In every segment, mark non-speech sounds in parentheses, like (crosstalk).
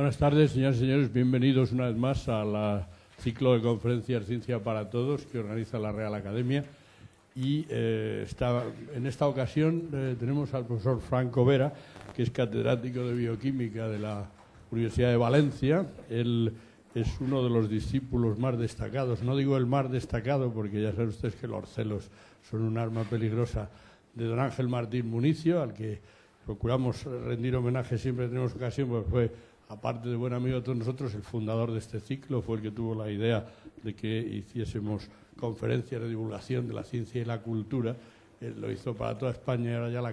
Buenas tardes, señoras y señores. Bienvenidos una vez más al ciclo de conferencias Ciencia para Todos que organiza la Real Academia. Y eh, en esta ocasión eh, tenemos al profesor Franco Vera, que es catedrático de bioquímica de la Universidad de Valencia. Él es uno de los discípulos más destacados. No digo el más destacado porque ya saben ustedes que los celos son un arma peligrosa de don Ángel Martín Municio, al que procuramos rendir homenaje siempre que tenemos ocasión, pues fue aparte de buen amigo de todos nosotros, el fundador de este ciclo fue el que tuvo la idea de que hiciésemos conferencias de divulgación de la ciencia y la cultura. Él lo hizo para toda España, ahora ya la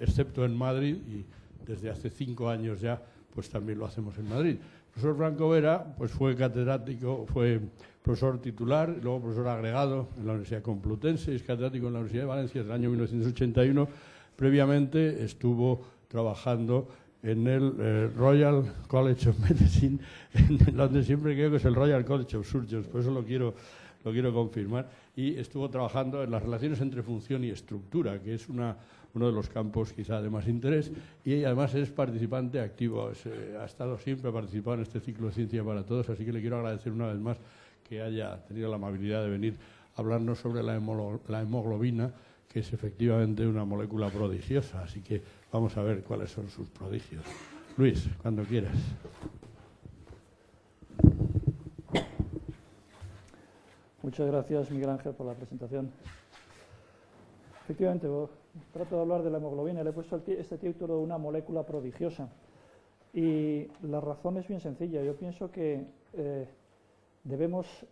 excepto en Madrid, y desde hace cinco años ya, pues también lo hacemos en Madrid. El profesor Franco Vera, pues fue catedrático, fue profesor titular, luego profesor agregado en la Universidad Complutense, y es catedrático en la Universidad de Valencia desde el año 1981. Previamente estuvo trabajando en el eh, Royal College of Medicine (laughs) en siempre creo que es el Royal College of Surgeons, por eso lo quiero, lo quiero confirmar, y estuvo trabajando en las relaciones entre función y estructura, que es una, uno de los campos quizá de más interés, y además es participante activo, eh, ha estado siempre participado en este ciclo de ciencia para todos, así que le quiero agradecer una vez más que haya tenido la amabilidad de venir a hablarnos sobre la, la hemoglobina, que es efectivamente una molécula prodigiosa, así que Vamos a ver cuáles son sus prodigios. Luis, cuando quieras. Muchas gracias, Miguel Ángel, por la presentación. Efectivamente, trato de hablar de la hemoglobina. Le he puesto este título de una molécula prodigiosa. Y la razón es bien sencilla. Yo pienso que eh, debemos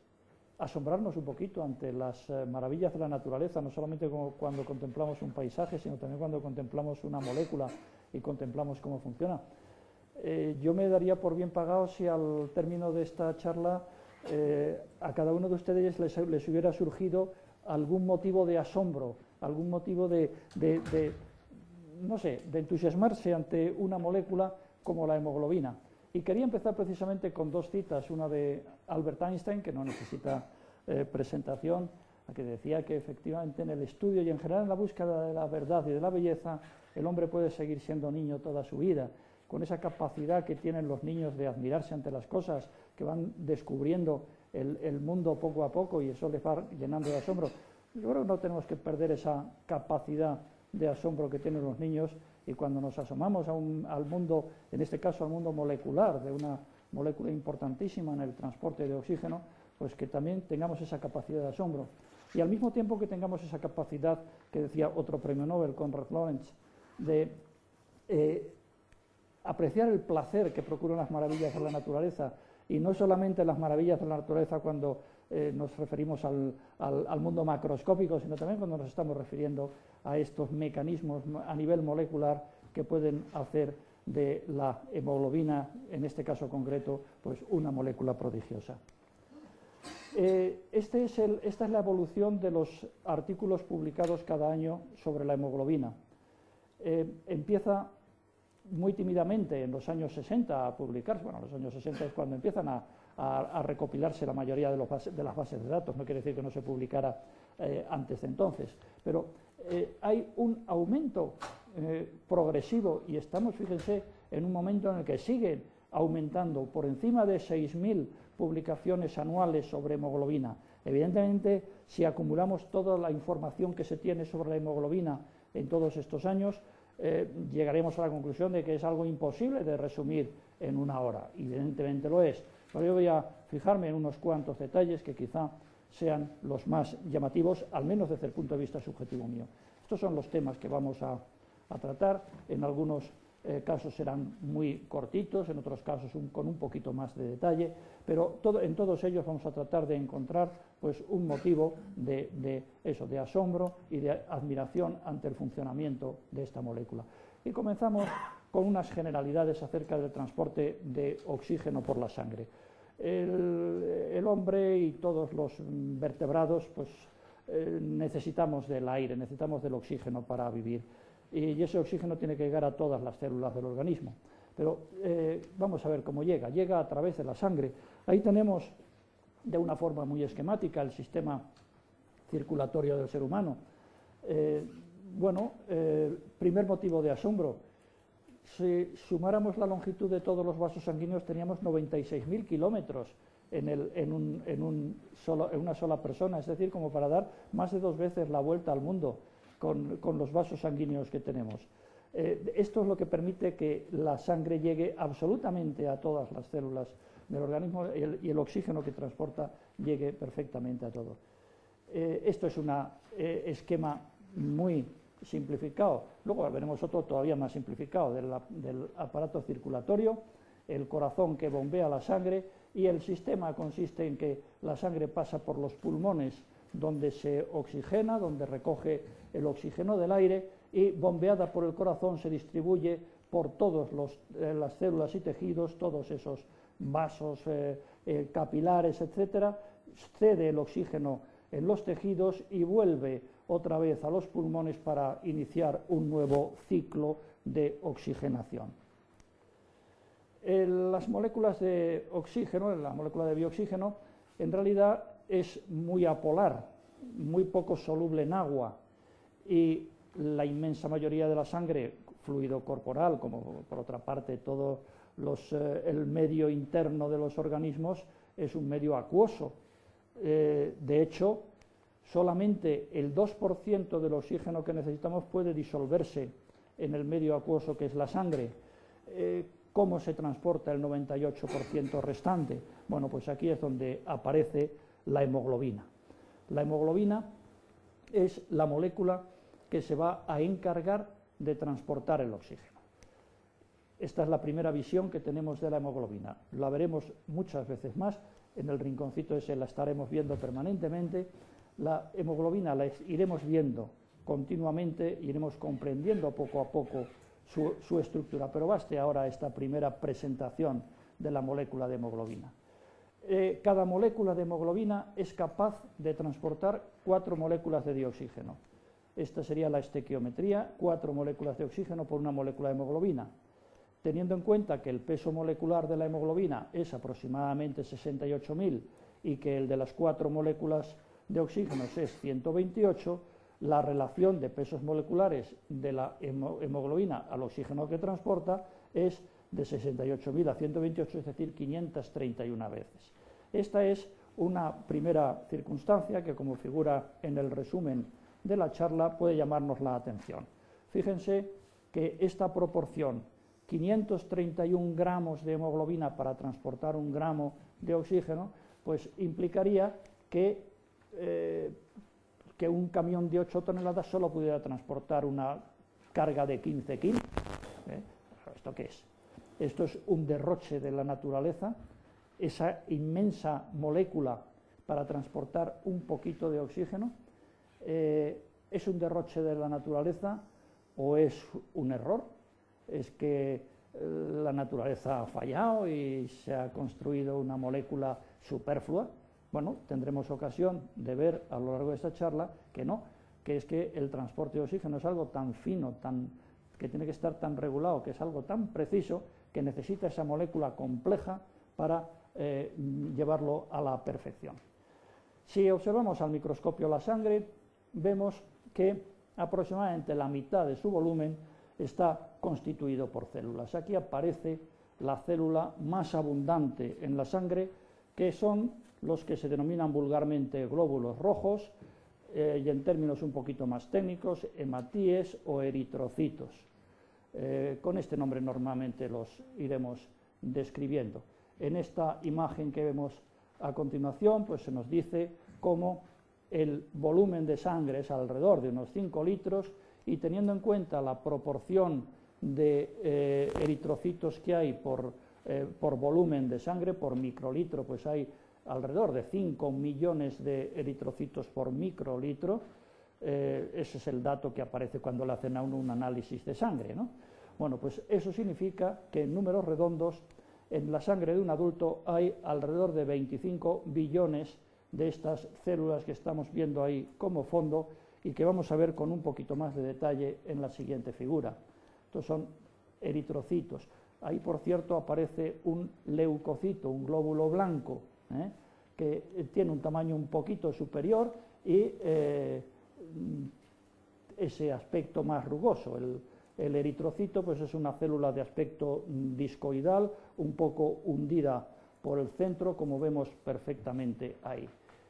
asombrarnos un poquito ante las eh, maravillas de la naturaleza, no solamente cuando contemplamos un paisaje, sino también cuando contemplamos una molécula y contemplamos cómo funciona. Eh, yo me daría por bien pagado si al término de esta charla eh, a cada uno de ustedes les, hubiera surgido algún motivo de asombro, algún motivo de, no sé, de entusiasmarse ante una molécula como la hemoglobina. Y quería empezar precisamente con dos citas, una de Albert Einstein, que no necesita eh, presentación, que decía que efectivamente en el estudio y en general en la búsqueda de la verdad y de la belleza, el hombre puede seguir siendo niño toda su vida, con esa capacidad que tienen los niños de admirarse ante las cosas, que van descubriendo el, el mundo poco a poco y eso les va llenando de asombro. Yo creo que no tenemos que perder esa capacidad de asombro que tienen los niños y cuando nos asomamos al mundo, en este caso al mundo molecular, de una molécula importantísima en el transporte de oxígeno, pues que también tengamos esa capacidad de asombro. Y al mismo tiempo que tengamos esa capacidad, que decía otro premio Nobel, Conrad Lorenz, de eh, apreciar el placer que procuran las maravillas de la naturaleza, y no solamente las maravillas de la naturaleza cuando eh, nos referimos al, al, mundo macroscópico, sino también cuando nos estamos refiriendo a estos mecanismos a nivel molecular que pueden hacer de la hemoglobina, en este caso concreto, pues una molécula prodigiosa. Eh, este es esta es la evolución de los artículos publicados cada año sobre la hemoglobina. Eh, empieza muy tímidamente en los años 60 a publicarse, bueno, los años 60 es cuando empiezan a, recopilarse la mayoría de, de, las bases de datos, no quiere decir que no se publicara eh, antes de entonces, pero eh, hay un aumento eh, progresivo y estamos, fíjense, en un momento en el que siguen aumentando por encima de 6.000 publicaciones anuales sobre hemoglobina. Evidentemente, si acumulamos toda la información que se tiene sobre la hemoglobina en todos estos años, llegaremos a la conclusión de que es algo imposible de resumir en una hora. Evidentemente lo es. Pero yo voy a fijarme en unos cuantos detalles que quizá sean los más llamativos, al menos desde el punto de vista subjetivo mío. Estos son los temas que vamos a, tratar. En algunos eh, casos serán muy cortitos, en otros casos con un poquito más de detalle, pero en todos ellos vamos a tratar de encontrar pues, un motivo de, eso, de asombro y de admiración ante el funcionamiento de esta molécula. Y comenzamos con unas generalidades acerca del transporte de oxígeno por la sangre el, hombre y todos los vertebrados pues, eh, necesitamos del aire, necesitamos del oxígeno para vivir. Y ese oxígeno tiene que llegar a todas las células del organismo. Pero eh, vamos a ver cómo llega. Llega a través de la sangre. Ahí tenemos de una forma muy esquemática el sistema circulatorio del ser humano. Eh, bueno, primer motivo de asombro, si sumáramos la longitud de todos los vasos sanguíneos, teníamos 96.000 kilómetros en, una sola persona, es decir, como para dar más de dos veces la vuelta al mundo con, los vasos sanguíneos que tenemos. Eh, esto es lo que permite que la sangre llegue absolutamente a todas las células del organismo y el, oxígeno que transporta llegue perfectamente a todo. Eh, esto es un eh, esquema muy simplificado. Luego veremos otro todavía más simplificado del aparato circulatorio, el corazón que bombea la sangre y el sistema consiste en que la sangre pasa por los pulmones donde se oxigena, donde recoge el oxígeno del aire y bombeada por el corazón se distribuye por todas eh, las células y tejidos, todos esos vasos eh, eh, capilares, etcétera, cede el oxígeno en los tejidos y vuelve otra vez a los pulmones para iniciar un nuevo ciclo de oxigenación. las moléculas de oxígeno, la molécula de bioxígeno, en realidad es muy apolar, muy poco soluble en agua y la inmensa mayoría de la sangre, fluido corporal, como por otra parte todo eh, el medio interno de los organismos, es un medio acuoso. Eh, de hecho, solamente el 2% del oxígeno que necesitamos puede disolverse en el medio acuoso que es la sangre. Eh, ¿Cómo se transporta el 98% restante? Bueno, pues aquí es donde aparece la hemoglobina. La hemoglobina es la molécula que se va a encargar de transportar el oxígeno. Esta es la primera visión que tenemos de la hemoglobina. La veremos muchas veces más. En el rinconcito ese la estaremos viendo permanentemente la hemoglobina la iremos viendo continuamente, iremos comprendiendo poco a poco su, estructura, pero baste ahora esta primera presentación de la molécula de hemoglobina. Eh, cada molécula de hemoglobina es capaz de transportar cuatro moléculas de dioxígeno. Esta sería la estequiometría, cuatro moléculas de oxígeno por una molécula de hemoglobina. Teniendo en cuenta que el peso molecular de la hemoglobina es aproximadamente 68.000 y que el de las cuatro moléculas de oxígeno es 128, la relación de pesos moleculares de la hemoglobina al oxígeno que transporta es de 68.000 a 128, es decir, 531 veces. Esta es una primera circunstancia que, como figura en el resumen de la charla, puede llamarnos la atención. Fíjense que esta proporción, 531 gramos de hemoglobina para transportar un gramo de oxígeno, pues implicaría que eh, que un camión de 8 toneladas solo pudiera transportar una carga de 15 kilos. ¿eh? ¿Esto qué es? Esto es un derroche de la naturaleza, esa inmensa molécula para transportar un poquito de oxígeno. Eh, ¿Es un derroche de la naturaleza o es un error? ¿Es que la naturaleza ha fallado y se ha construido una molécula superflua? Bueno, tendremos ocasión de ver a lo largo de esta charla que no, que es que el transporte de oxígeno es algo tan fino, tan, que tiene que estar tan regulado, que es algo tan preciso, que necesita esa molécula compleja para eh, llevarlo a la perfección. Si observamos al microscopio la sangre, vemos que aproximadamente la mitad de su volumen está constituido por células. Aquí aparece la célula más abundante en la sangre, que son los que se denominan vulgarmente glóbulos rojos eh, y en términos un poquito más técnicos, hematíes o eritrocitos. Eh, con este nombre normalmente los iremos describiendo. En esta imagen que vemos a continuación, pues se nos dice cómo el volumen de sangre es alrededor de unos 5 litros y teniendo en cuenta la proporción de eh, eritrocitos que hay por, por volumen de sangre, por microlitro, pues hay alrededor de 5 millones de eritrocitos por microlitro. Eh, ese es el dato que aparece cuando le hacen a uno un análisis de sangre. ¿no? Bueno, pues eso significa que en números redondos, en la sangre de un adulto hay alrededor de 25 billones de estas células que estamos viendo ahí como fondo y que vamos a ver con un poquito más de detalle en la siguiente figura. Estos son eritrocitos. Ahí, por cierto, aparece un leucocito, un glóbulo blanco, ¿eh? que tiene un tamaño un poquito superior y eh, ese aspecto más rugoso. El, eritrocito pues, es una célula de aspecto discoidal, un poco hundida por el centro, como vemos perfectamente ahí.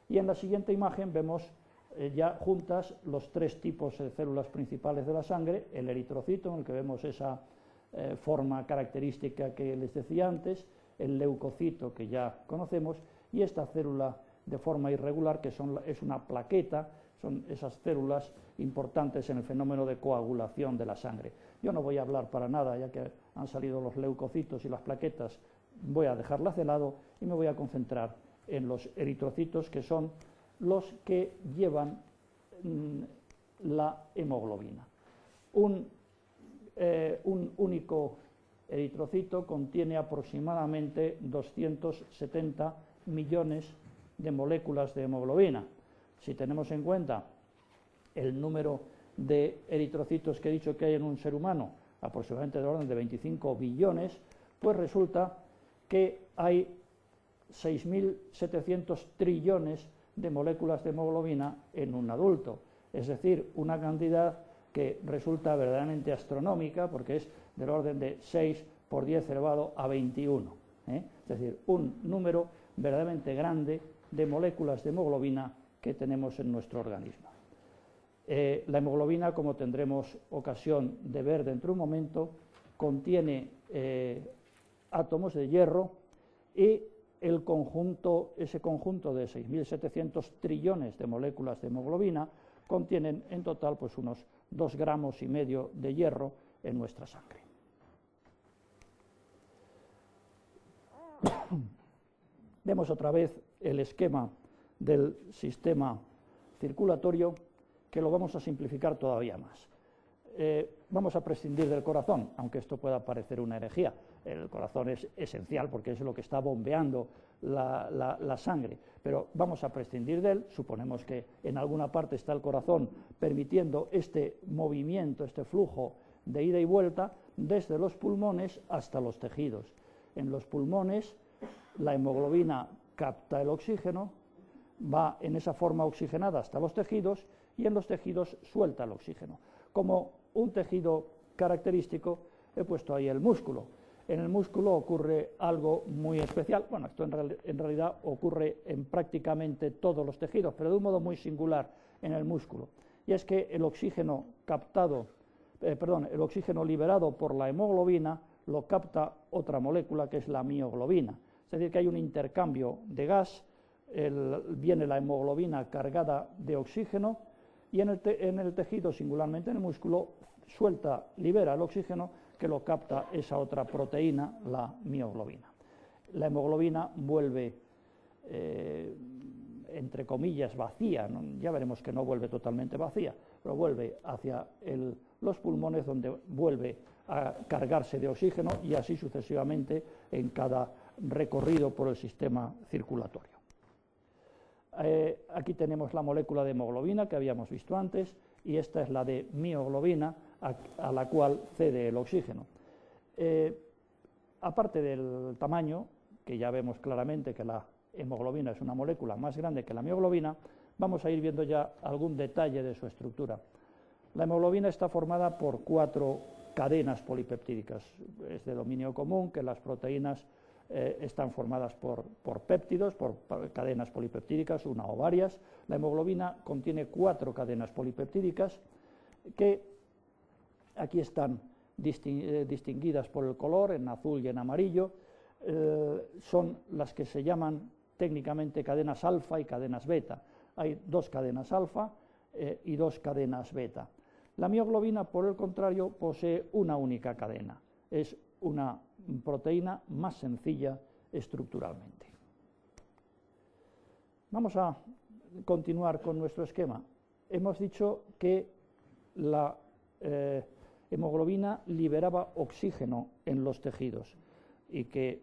Y en la siguiente imagen vemos eh, ya juntas los tres tipos de células principales de la sangre, el eritrocito, en el que vemos esa eh, forma característica que les decía antes, el leucocito, que ya conocemos, y esta célula de forma irregular, que son, es una plaqueta, son esas células importantes en el fenómeno de coagulación de la sangre. Yo no voy a hablar para nada, ya que han salido los leucocitos y las plaquetas, voy a dejarlas de lado y me voy a concentrar en los eritrocitos, que son los que llevan mm, la hemoglobina. Un, eh, un único eritrocito contiene aproximadamente 270 millones de moléculas de hemoglobina. Si tenemos en cuenta el número de eritrocitos que he dicho que hay en un ser humano, aproximadamente de orden de 25 billones, pues resulta que hay 6.700 trillones de moléculas de hemoglobina en un adulto. Es decir, una cantidad que resulta verdaderamente astronómica porque es del orden de 6 por 10 elevado a 21. ¿eh? Es decir, un número verdaderamente grande de moléculas de hemoglobina que tenemos en nuestro organismo. Eh, la hemoglobina, como tendremos ocasión de ver dentro de un momento, contiene eh, átomos de hierro y el conjunto, ese conjunto de 6.700 trillones de moléculas de hemoglobina contienen en total pues, unos 2 gramos y medio de hierro en nuestra sangre. (coughs) Vemos otra vez el esquema del sistema circulatorio que lo vamos a simplificar todavía más. Eh, vamos a prescindir del corazón, aunque esto pueda parecer una herejía. El corazón es esencial porque es lo que está bombeando la, sangre, pero vamos a prescindir de él. Suponemos que en alguna parte está el corazón permitiendo este movimiento, este flujo de ida y vuelta desde los pulmones hasta los tejidos. En los pulmones la hemoglobina capta el oxígeno, va en esa forma oxigenada hasta los tejidos y en los tejidos suelta el oxígeno. Como un tejido característico he puesto ahí el músculo. En el músculo ocurre algo muy especial, bueno, esto en, realidad ocurre en prácticamente todos los tejidos, pero de un modo muy singular en el músculo. Y es que el oxígeno captado, eh, perdón, el oxígeno liberado por la hemoglobina lo capta otra molécula que es la mioglobina. Es decir, que hay un intercambio de gas, viene la hemoglobina cargada de oxígeno y en el, tejido, singularmente en el músculo, suelta, libera el oxígeno que lo capta esa otra proteína, la mioglobina. La hemoglobina vuelve, eh, entre comillas, vacía, ya veremos que no vuelve totalmente vacía, pero vuelve hacia los pulmones donde vuelve a cargarse de oxígeno y así sucesivamente en cada recorrido por el sistema circulatorio. Eh, aquí tenemos la molécula de hemoglobina que habíamos visto antes y esta es la de mioglobina a, la cual cede el oxígeno. Eh, aparte del tamaño, que ya vemos claramente que la hemoglobina es una molécula más grande que la mioglobina, vamos a ir viendo ya algún detalle de su estructura. La hemoglobina está formada por cuatro cadenas polipeptídicas. Es de dominio común que las proteínas eh, están formadas por, péptidos, por cadenas polipeptídicas, una o varias. La hemoglobina contiene cuatro cadenas polipeptídicas que aquí están eh, distinguidas por el color, en azul y en amarillo. Eh, son las que se llaman técnicamente cadenas alfa y cadenas beta. Hay dos cadenas alfa y dos cadenas beta. La mioglobina, por el contrario, posee una única cadena. Es una proteína más sencilla estructuralmente. Vamos a continuar con nuestro esquema. Hemos dicho que la eh, hemoglobina liberaba oxígeno en los tejidos y que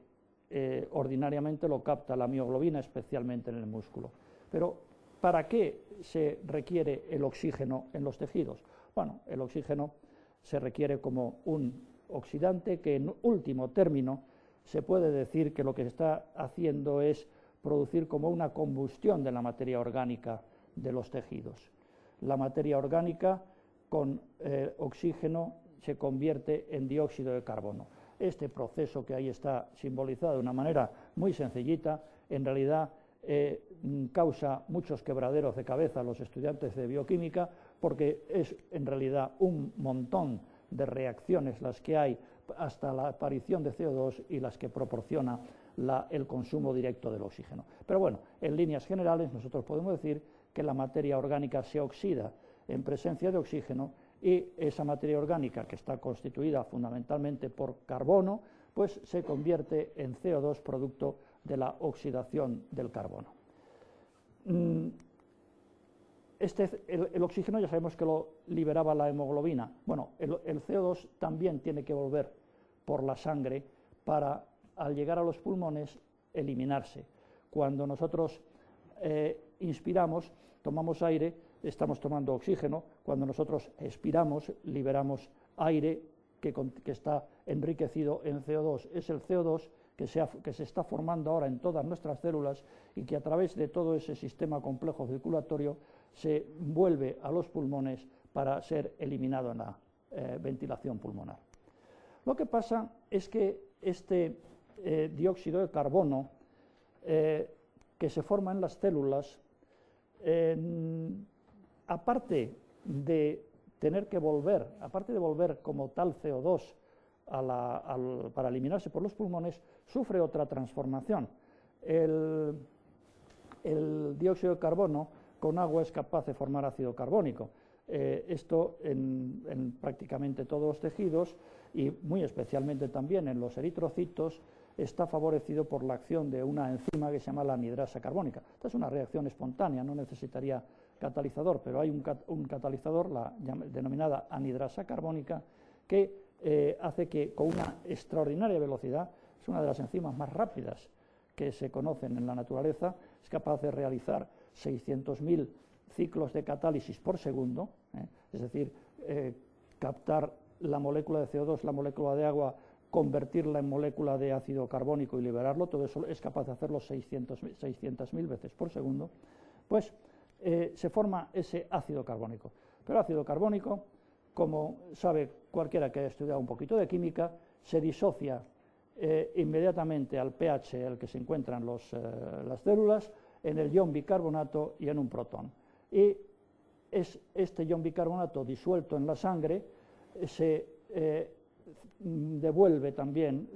eh, ordinariamente lo capta la mioglobina, especialmente en el músculo. Pero, ¿para qué se requiere el oxígeno en los tejidos? Bueno, el oxígeno se requiere como un oxidante que en último término se puede decir que lo que se está haciendo es producir como una combustión de la materia orgánica de los tejidos. La materia orgánica con eh, oxígeno se convierte en dióxido de carbono. Este proceso que ahí está simbolizado de una manera muy sencillita, en realidad eh, causa muchos quebraderos de cabeza a los estudiantes de bioquímica porque es en realidad un montón de reacciones las que hay hasta la aparición de CO2 y las que proporciona el consumo directo del oxígeno. Pero bueno, en líneas generales nosotros podemos decir que la materia orgánica se oxida en presencia de oxígeno y esa materia orgánica que está constituida fundamentalmente por carbono, pues se convierte en CO2 producto de la oxidación del carbono. Mm, este, el, oxígeno ya sabemos que lo liberaba la hemoglobina. Bueno, el, CO2 también tiene que volver por la sangre para, al llegar a los pulmones, eliminarse. Cuando nosotros eh, inspiramos, tomamos aire, estamos tomando oxígeno. Cuando nosotros expiramos, liberamos aire que, que está enriquecido en CO2. Es el CO2 que se, está formando ahora en todas nuestras células y que a través de todo ese sistema complejo circulatorio se vuelve a los pulmones para ser eliminado en la eh, ventilación pulmonar. Lo que pasa es que este eh, dióxido de carbono eh, que se forma en las células, aparte de tener que volver, aparte de volver como tal CO2 para eliminarse por los pulmones, sufre otra transformación. El, dióxido de carbono con agua es capaz de formar ácido carbónico. Eh, esto en, prácticamente todos los tejidos y muy especialmente también en los eritrocitos está favorecido por la acción de una enzima que se llama la anidrasa carbónica. Esta es una reacción espontánea, no necesitaría catalizador, pero hay un, catalizador, la denominada anidrasa carbónica, que eh, hace que con una extraordinaria velocidad es una de las enzimas más rápidas que se conocen en la naturaleza, es capaz de realizar 600.000 ciclos de catálisis por segundo, ¿eh? es decir, eh, captar la molécula de CO2, la molécula de agua, convertirla en molécula de ácido carbónico y liberarlo, todo eso es capaz de hacerlo 600.000 veces por segundo, pues eh, se forma ese ácido carbónico. Pero ácido carbónico, como sabe cualquiera que haya estudiado un poquito de química, se disocia inmediatamente al pH el que se encuentran las células, en el ion bicarbonato y en un protón. Y es este ion bicarbonato disuelto en la sangre se eh, devuelve también,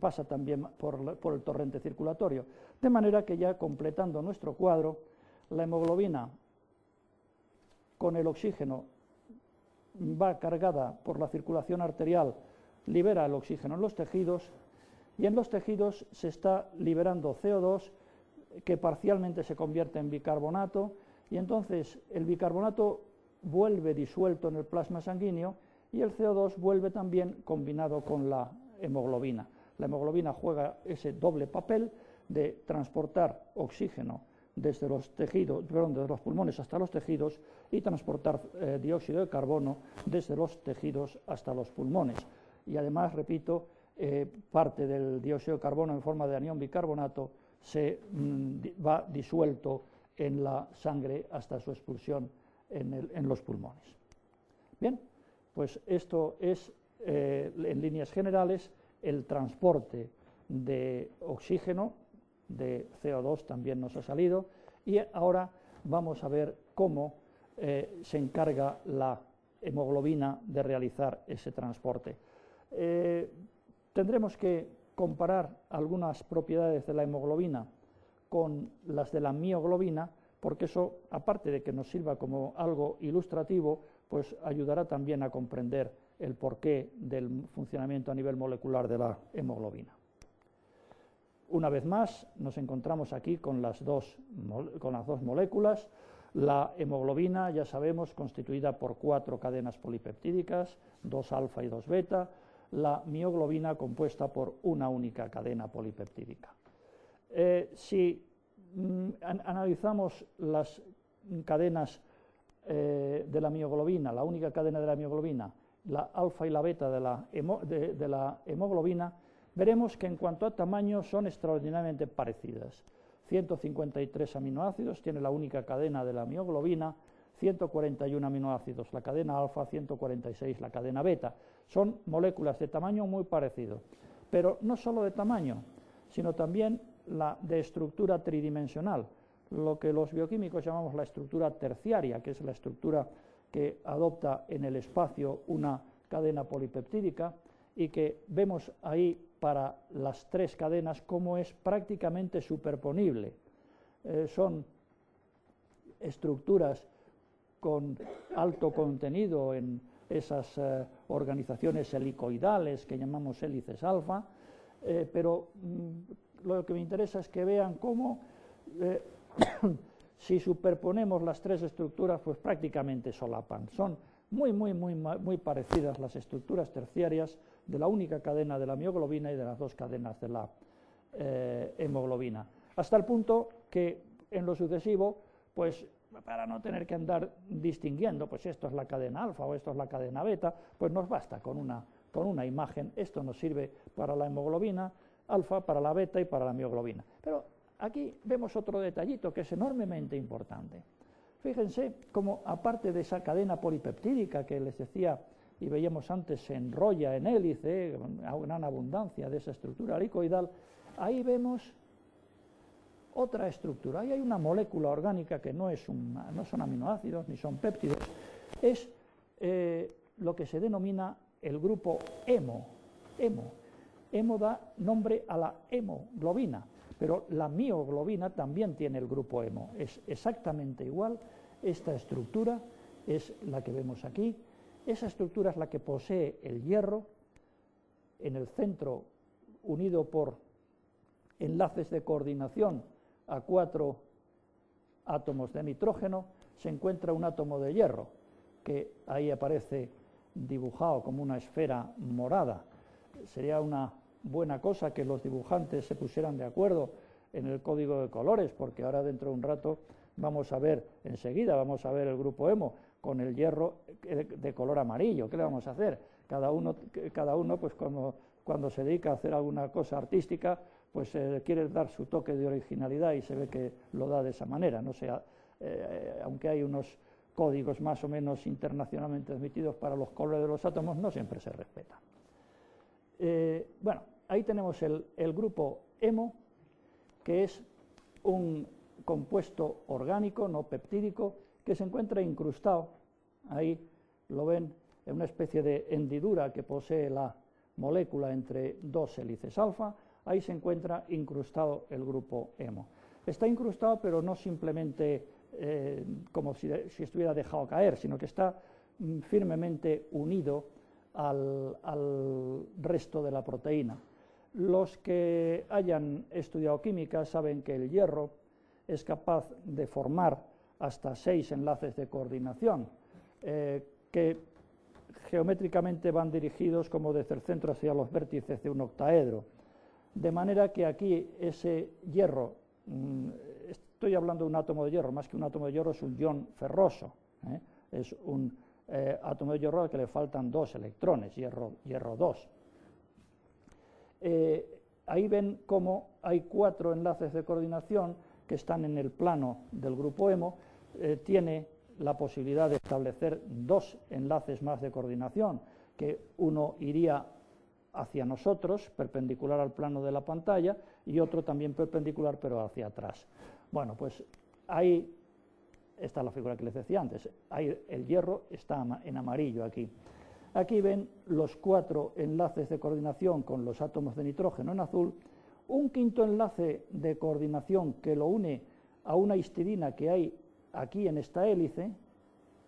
pasa también por el torrente circulatorio. De manera que ya completando nuestro cuadro, la hemoglobina con el oxígeno va cargada por la circulación arterial, libera el oxígeno en los tejidos y en los tejidos se está liberando CO2 que parcialmente se convierte en bicarbonato y entonces el bicarbonato vuelve disuelto en el plasma sanguíneo y el CO2 vuelve también combinado con la hemoglobina. La hemoglobina juega ese doble papel de transportar oxígeno desde los tejidos, perdón, desde los pulmones hasta los tejidos y transportar eh, dióxido de carbono desde los tejidos hasta los pulmones. Y además, repito, eh, parte del dióxido de carbono en forma de anión bicarbonato se mm, va disuelto en la sangre hasta su expulsión en, los pulmones. Bien, pues esto es, eh, en líneas generales, el transporte de oxígeno, de CO2 también nos ha salido, y ahora vamos a ver cómo eh, se encarga la hemoglobina de realizar ese transporte. Tendremos que comparar algunas propiedades de la hemoglobina con las de la mioglobina, porque eso, aparte de que nos sirva como algo ilustrativo, pues ayudará también a comprender el porqué del funcionamiento a nivel molecular de la hemoglobina. Una vez más, nos encontramos aquí con las dos, con las dos moléculas. La hemoglobina, ya sabemos, constituida por cuatro cadenas polipeptídicas, dos alfa y dos beta, la mioglobina compuesta por una única cadena polipeptídica. Eh, si mm, analizamos las cadenas eh, de la mioglobina, la única cadena de la mioglobina, la alfa y la beta de la, de la hemoglobina, veremos que en cuanto a tamaño son extraordinariamente parecidas. 153 aminoácidos tiene la única cadena de la mioglobina, 141 aminoácidos la cadena alfa, 146 la cadena beta. Son moléculas de tamaño muy parecido, pero no solo de tamaño, sino también la de estructura tridimensional, lo que los bioquímicos llamamos la estructura terciaria, que es la estructura que adopta en el espacio una cadena polipeptídica y que vemos ahí para las tres cadenas como es prácticamente superponible. Eh, son estructuras con alto contenido en esas eh, organizaciones helicoidales que llamamos hélices alfa, eh, pero mm, lo que me interesa es que vean cómo (coughs) si superponemos las tres estructuras, pues prácticamente solapan. Son muy, muy, muy, muy parecidas las estructuras terciarias de la única cadena de la mioglobina y de las dos cadenas de la eh, hemoglobina. Hasta el punto que en lo sucesivo, pues para no tener que andar distinguiendo, pues esto es la cadena alfa o esto es la cadena beta, pues nos basta con una, con una imagen. Esto nos sirve para la hemoglobina alfa, para la beta y para la mioglobina. Pero aquí vemos otro detallito que es enormemente importante. Fíjense cómo, aparte de esa cadena polipeptídica que les decía y veíamos antes se enrolla en hélice, gran abundancia de esa estructura helicoidal, ahí vemos otra estructura. Ahí hay una molécula orgánica que no, es no son aminoácidos ni son péptidos, es eh, lo que se denomina el grupo hemo. Hemo. Hemo da nombre a la hemoglobina, pero la mioglobina también tiene el grupo hemo. Es exactamente igual. Esta estructura es la que vemos aquí esa estructura es la que posee el hierro en el centro unido por enlaces de coordinación a cuatro átomos de nitrógeno, se encuentra un átomo de hierro, que ahí aparece dibujado como una esfera morada. Sería una buena cosa que los dibujantes se pusieran de acuerdo en el código de colores, porque ahora dentro de un rato vamos a ver, enseguida vamos a ver el grupo hemo, con el hierro de color amarillo. ¿Qué le vamos a hacer? Cada uno, cada uno pues cuando se dedica a hacer alguna cosa artística, pues eh, quiere dar su toque de originalidad y se ve que lo da de esa manera. No sea, eh, aunque hay unos códigos más o menos internacionalmente admitidos para los colores de los átomos, no siempre se respeta. Eh, bueno, ahí tenemos el, el grupo hemo, que es un compuesto orgánico, no peptídico, que se encuentra incrustado, ahí lo ven, en una especie de hendidura que posee la molécula entre dos hélices alfa, ahí se encuentra incrustado el grupo hemo. Está incrustado, pero no simplemente eh, como si, estuviera dejado caer, sino que está mm, firmemente unido al, resto de la proteína. Los que hayan estudiado química saben que el hierro es capaz de formar hasta seis enlaces de coordinación, eh, que geométricamente van dirigidos como desde el centro hacia los vértices de un octaedro. De manera que aquí ese hierro, mm, estoy hablando de un átomo de hierro, más que un átomo de hierro es un ion ferroso, ¿eh? es un eh, átomo de hierro al que le faltan dos electrones, hierro, hierro 2. ahí ven cómo hay cuatro enlaces de coordinación que están en el plano del grupo hemo eh, tiene la posibilidad de establecer dos enlaces más de coordinación, que uno iría hacia nosotros, perpendicular al plano de la pantalla, y otro también perpendicular, pero hacia atrás. Bueno, pues ahí está la figura que les decía antes. Ahí el hierro está en amarillo aquí. Aquí ven los cuatro enlaces de coordinación con los átomos de nitrógeno en azul, un quinto enlace de coordinación que lo une a una histidina que hay aquí en esta hélice,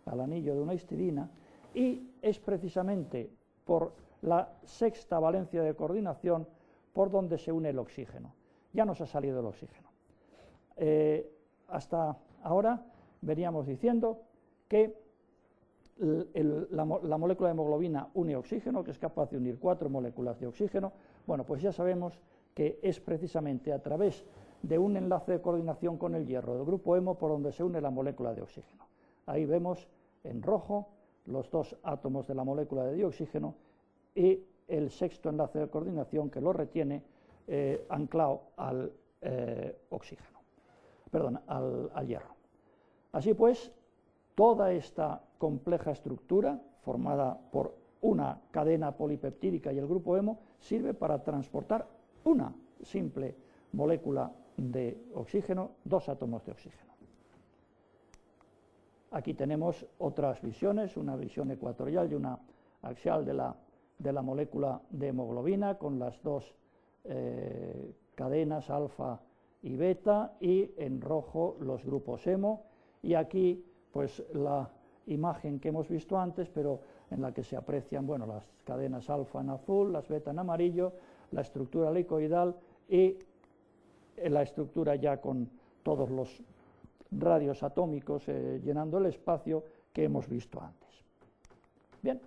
al anillo de una histidina, y es precisamente por la sexta valencia de coordinación por donde se une el oxígeno. Ya nos ha salido el oxígeno. Eh, hasta ahora veníamos diciendo que la, la, molécula de hemoglobina une oxígeno, que es capaz de unir cuatro moléculas de oxígeno. Bueno, pues ya sabemos que es precisamente a través de un enlace de coordinación con el hierro del grupo hemo por donde se une la molécula de oxígeno. Ahí vemos en rojo los dos átomos de la molécula de dioxígeno y el sexto enlace de coordinación que lo retiene eh, anclado al eh, oxígeno, perdón, al, hierro. Así pues, Toda esta compleja estructura, formada por una cadena polipeptídica y el grupo hemo, sirve para transportar una simple molécula de oxígeno, dos átomos de oxígeno. Aquí tenemos otras visiones, una visión ecuatorial y una axial de la, de la molécula de hemoglobina con las dos eh, cadenas alfa y beta y en rojo los grupos hemo y aquí pues la imagen que hemos visto antes pero en la que se aprecian bueno las cadenas alfa en azul, las beta en amarillo, la estructura helicoidal y la estructura ya con todos los radios atómicos eh, llenando el espacio que hemos visto antes. Bien,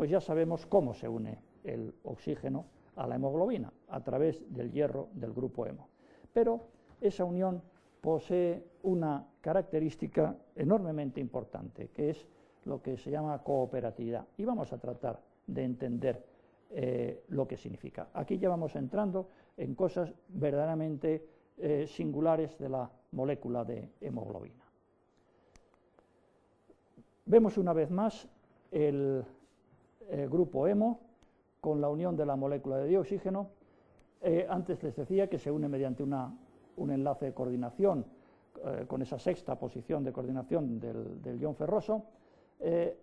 pues ya sabemos cómo se une el oxígeno a la hemoglobina, a través del hierro del grupo hemo. Pero esa unión posee una característica enormemente importante, que es lo que se llama cooperatividad. Y vamos a tratar de entender eh, lo que significa. Aquí ya vamos entrando en cosas verdaderamente eh, singulares de la molécula de hemoglobina. Vemos una vez más el, el grupo hemo con la unión de la molécula de dioxígeno. Eh, antes les decía que se une mediante una, un enlace de coordinación eh, con esa sexta posición de coordinación del, del ion ferroso. Eh,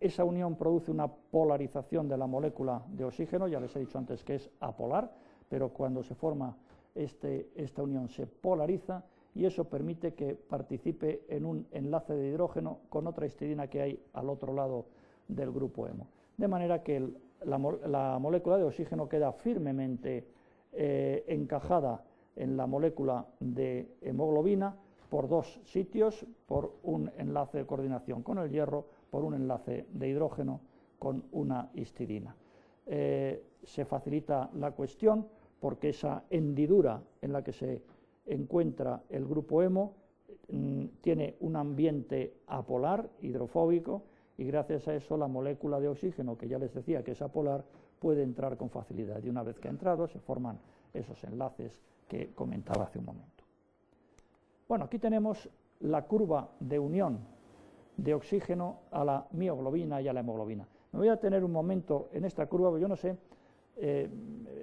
esa unión produce una polarización de la molécula de oxígeno, ya les he dicho antes que es apolar, pero cuando se forma este, esta unión se polariza y eso permite que participe en un enlace de hidrógeno con otra histidina que hay al otro lado del grupo hemo. De manera que la, molécula de oxígeno queda firmemente eh, encajada en la molécula de hemoglobina por dos sitios, por un enlace de coordinación con el hierro, por un enlace de hidrógeno con una histidina. Eh, se facilita la cuestión porque esa hendidura en la que se encuentra el grupo hemo mm, tiene un ambiente apolar, hidrofóbico, y gracias a eso la molécula de oxígeno, que ya les decía que es apolar, puede entrar con facilidad. Y una vez que ha entrado, se forman esos enlaces que comentaba hace un momento. Bueno, aquí tenemos la curva de unión de oxígeno a la mioglobina y a la hemoglobina. Me voy a tener un momento en esta curva, yo no sé, eh,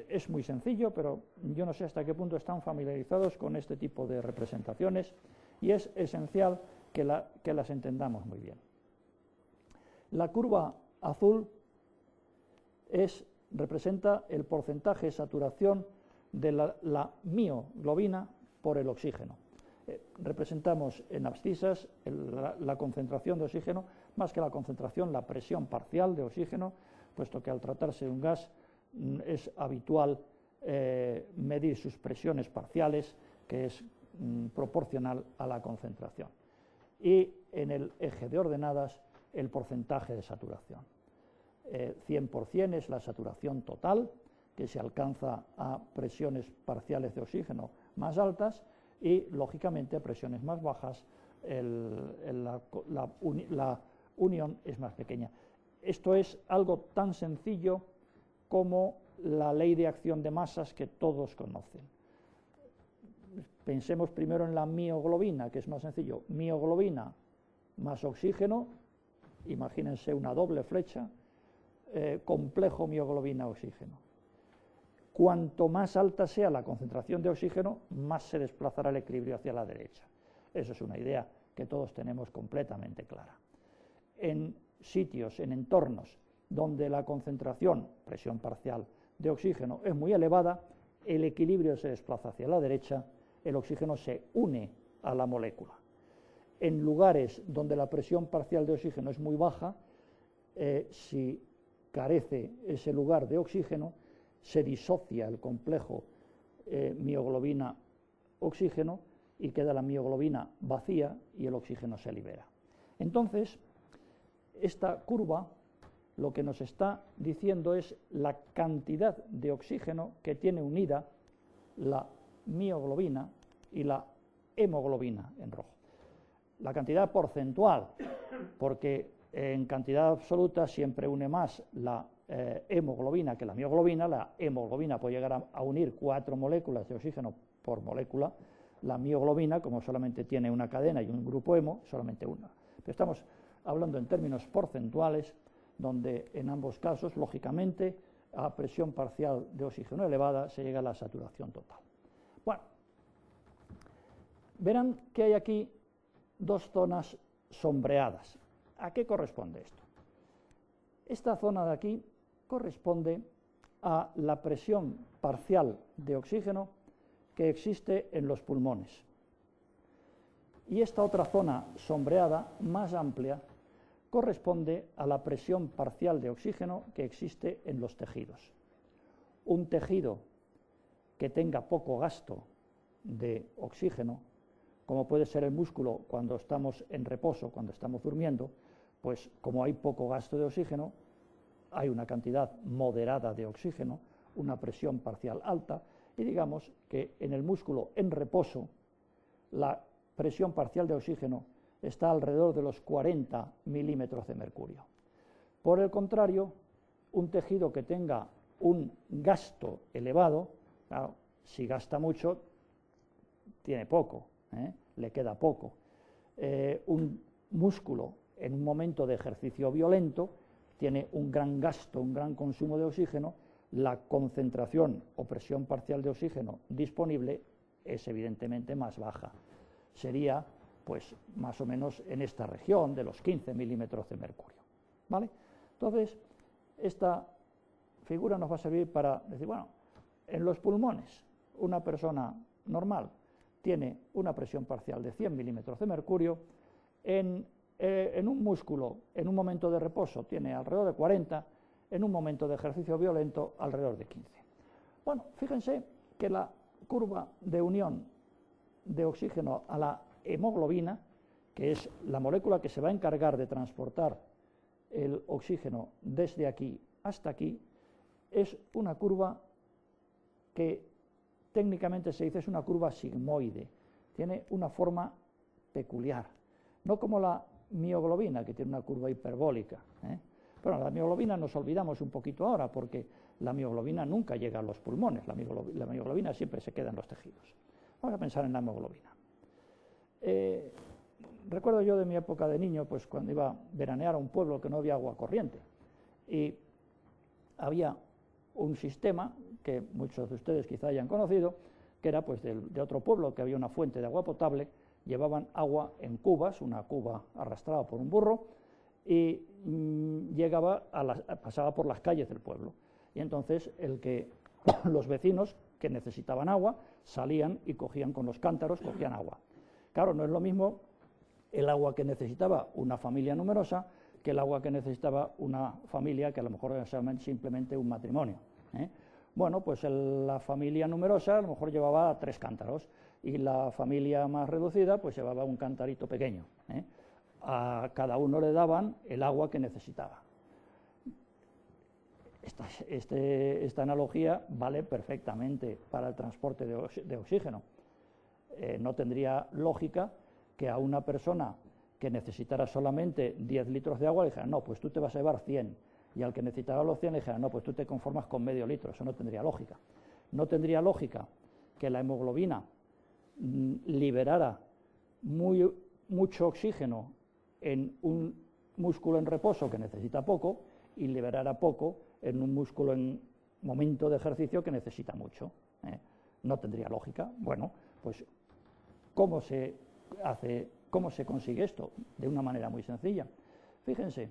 es muy sencillo, pero yo no sé hasta qué punto están familiarizados con este tipo de representaciones y es esencial que las entendamos muy bien. La curva azul representa el porcentaje de saturación de la, mioglobina por el oxígeno. Eh, representamos en abscisas la, concentración de oxígeno, más que la concentración, la presión parcial de oxígeno, puesto que al tratarse de un gas mm, es habitual eh, medir sus presiones parciales, que es mm, proporcional a la concentración. Y en el eje de ordenadas el porcentaje de saturación. 100% eh, es la saturación total, que se alcanza a presiones parciales de oxígeno más altas y, lógicamente, a presiones más bajas la, la unión es más pequeña. Esto es algo tan sencillo como la ley de acción de masas que todos conocen. Pensemos primero en la mioglobina, que es más sencillo. Mioglobina más oxígeno imagínense una doble flecha, eh, complejo mioglobina-oxígeno. Cuanto más alta sea la concentración de oxígeno, más se desplazará el equilibrio hacia la derecha. Eso es una idea que todos tenemos completamente clara. En sitios, en entornos donde la concentración, presión parcial de oxígeno es muy elevada, el equilibrio se desplaza hacia la derecha, el oxígeno se une a la molécula en lugares donde la presión parcial de oxígeno es muy baja, eh, si carece ese lugar de oxígeno, se disocia el complejo eh, mioglobina-oxígeno y queda la mioglobina vacía y el oxígeno se libera. Entonces, esta curva lo que nos está diciendo es la cantidad de oxígeno que tiene unida la mioglobina y la hemoglobina en rojo la cantidad porcentual, porque en cantidad absoluta siempre une más la eh, hemoglobina que la mioglobina. La hemoglobina puede llegar a, unir cuatro moléculas de oxígeno por molécula. La mioglobina, como solamente tiene una cadena y un grupo hemo, solamente una. que estamos hablando en términos porcentuales, donde en ambos casos, lógicamente, a presión parcial de oxígeno elevada se llega a la saturación total. Bueno, verán que hay aquí dos zonas sombreadas. ¿A qué corresponde esto? Esta zona de aquí corresponde a la presión parcial de oxígeno que existe en los pulmones. Y esta otra zona sombreada, más amplia, corresponde a la presión parcial de oxígeno que existe en los tejidos. Un tejido que tenga poco gasto de oxígeno, como puede ser el músculo cuando estamos en reposo, cuando estamos durmiendo, pues como hay poco gasto de oxígeno, hay una cantidad moderada de oxígeno, una presión parcial alta, y digamos que en el músculo en reposo la presión parcial de oxígeno está alrededor de los 40 milímetros de mercurio. Por el contrario, un tejido que tenga un gasto elevado, si gasta mucho, tiene poco, ¿eh? le queda poco. Eh, un músculo en un momento de ejercicio violento tiene un gran gasto, un gran consumo de oxígeno, la concentración o presión parcial de oxígeno disponible es evidentemente más baja. Sería pues más o menos en esta región de los 15 milímetros de mercurio. ¿Vale? Entonces, esta figura nos va a servir para decir, bueno, en los pulmones, una persona normal tiene una presión parcial de 100 milímetros de mercurio, en, eh, en un músculo, en un momento de reposo, tiene alrededor de 40, en un momento de ejercicio violento, alrededor de 15. Bueno, fíjense que la curva de unión de oxígeno a la hemoglobina, que es la molécula que se va a encargar de transportar el oxígeno desde aquí hasta aquí, es una curva que técnicamente se dice es una curva sigmoide, tiene una forma peculiar, no como la mioglobina, que tiene una curva hiperbólica. ¿eh? Pero la mioglobina nos olvidamos un poquito ahora, porque la mioglobina nunca llega a los pulmones, la mioglobina, mioglobina siempre se queda en los tejidos. Vamos a pensar en la hemoglobina. Eh, recuerdo yo de mi época de niño, pues cuando iba a veranear a un pueblo que no había agua corriente. Y había un sistema que muchos de ustedes quizá hayan conocido, que era pues de, otro pueblo, que había una fuente de agua potable, llevaban agua en cubas, una cuba arrastrada por un burro, y mm, llegaba a pasaba por las calles del pueblo. Y entonces el que (coughs) los vecinos que necesitaban agua salían y cogían con los cántaros, cogían agua. Claro, no es lo mismo el agua que necesitaba una familia numerosa que el agua que necesitaba una familia que a lo mejor era simplemente un matrimonio. ¿eh? Bueno, pues la familia numerosa a lo mejor llevaba tres cántaros y la familia más reducida pues llevaba un cantarito pequeño. ¿eh? A cada uno le daban el agua que necesitaba. Esta, este, analogía vale perfectamente para el transporte de oxígeno. Eh, no tendría lógica que a una persona que necesitara solamente 10 litros de agua le dijera, no, pues tú te vas a llevar 100, y al que necesitara los 100 le dijera, no, pues tú te conformas con medio litro, eso no tendría lógica. No tendría lógica que la hemoglobina mm, liberara muy, mucho oxígeno en un músculo en reposo que necesita poco y liberara poco en un músculo en momento de ejercicio que necesita mucho. ¿eh? No tendría lógica. Bueno, pues ¿Cómo se hace, cómo se consigue esto? De una manera muy sencilla. Fíjense,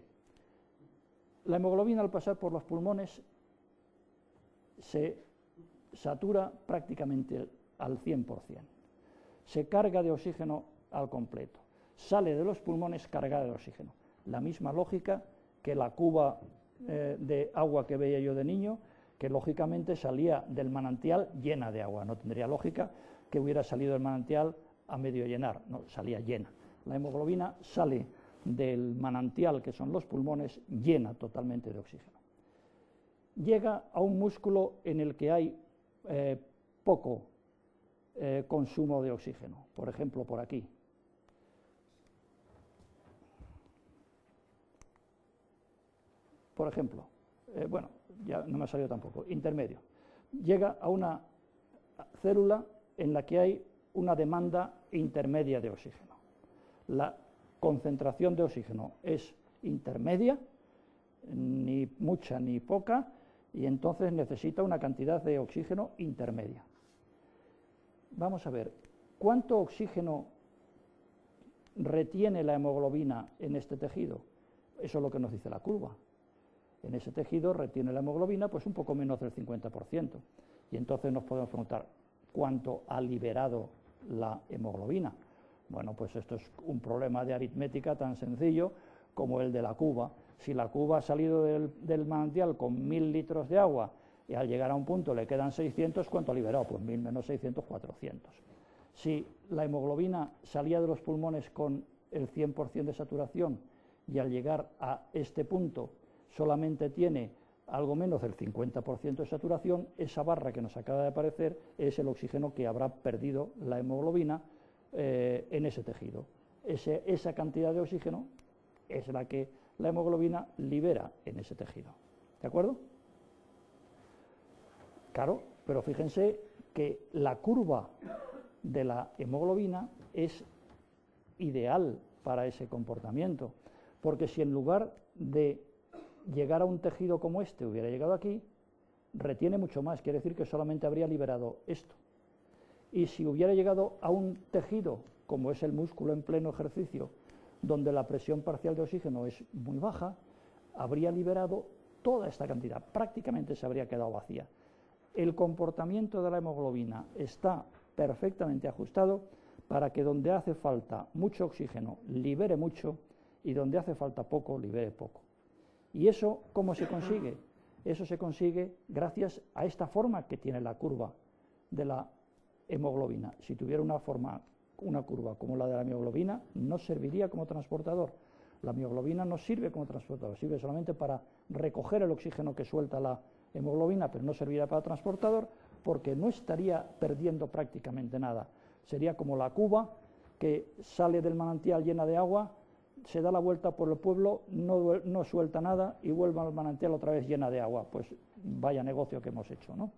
la hemoglobina al pasar por los pulmones se satura prácticamente al 100%. Se carga de oxígeno al completo. Sale de los pulmones cargada de oxígeno. La misma lógica que la cuba eh, de agua que veía yo de niño, que lógicamente salía del manantial llena de agua. No tendría lógica que hubiera salido del manantial a medio llenar, no, salía llena. La hemoglobina sale del manantial que son los pulmones llena totalmente de oxígeno. Llega a un músculo en el que hay eh, poco eh, consumo de oxígeno, por ejemplo por aquí. Por ejemplo, eh, bueno, ya no me ha salido tampoco, intermedio. Llega a una célula en la que hay una demanda intermedia de oxígeno. La concentración de oxígeno es intermedia, ni mucha ni poca, y entonces necesita una cantidad de oxígeno intermedia. Vamos a ver, ¿cuánto oxígeno retiene la hemoglobina en este tejido? Eso es lo que nos dice la curva. En ese tejido retiene la hemoglobina pues un poco menos del 50%. Y entonces nos podemos preguntar, ¿cuánto ha liberado la hemoglobina? Bueno, pues esto es un problema de aritmética tan sencillo como el de la cuba. Si la cuba ha salido del, manantial con mil litros de agua y al llegar a un punto le quedan 600, ¿cuánto ha liberado? Pues mil menos 600, 400. Si la hemoglobina salía de los pulmones con el 100% de saturación y al llegar a este punto solamente tiene algo menos del 50% de saturación, esa barra que nos acaba de aparecer es el oxígeno que habrá perdido la hemoglobina eh, en ese tejido. esa cantidad de oxígeno es la que la hemoglobina libera en ese tejido. ¿De acuerdo? Claro, pero fíjense que la curva de la hemoglobina es ideal para ese comportamiento, porque si en lugar de llegar a un tejido como este hubiera llegado aquí, retiene mucho más, quiere decir que solamente habría liberado esto. Y si hubiera llegado a un tejido, como es el músculo en pleno ejercicio, donde la presión parcial de oxígeno es muy baja, habría liberado toda esta cantidad, prácticamente se habría quedado vacía. El comportamiento de la hemoglobina está perfectamente ajustado para que donde hace falta mucho oxígeno libere mucho y donde hace falta poco libere poco. ¿Y eso cómo se consigue? Eso se consigue gracias a esta forma que tiene la curva de la hemoglobina. Si tuviera una forma, una curva como la de la mioglobina, no serviría como transportador. La mioglobina no sirve como transportador, sirve solamente para recoger el oxígeno que suelta la hemoglobina, pero no serviría para transportador porque no estaría perdiendo prácticamente nada. Sería como la cuba que sale del manantial llena de agua, se da la vuelta por el pueblo, no, no suelta nada y vuelve al manantial otra vez llena de agua. Pues vaya negocio que hemos hecho, ¿no?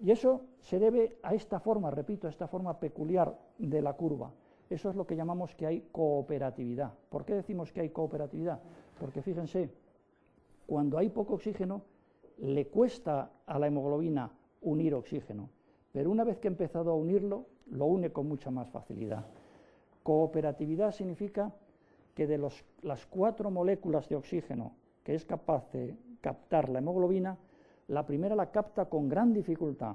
Y eso se debe a esta forma, repito, a esta forma peculiar de la curva. Eso es lo que llamamos que hay cooperatividad. ¿Por qué decimos que hay cooperatividad? Porque fíjense, cuando hay poco oxígeno, le cuesta a la hemoglobina unir oxígeno, pero una vez que ha empezado a unirlo, lo une con mucha más facilidad. Cooperatividad significa que de las cuatro moléculas de oxígeno que es capaz de captar la hemoglobina, la primera la capta con gran dificultad.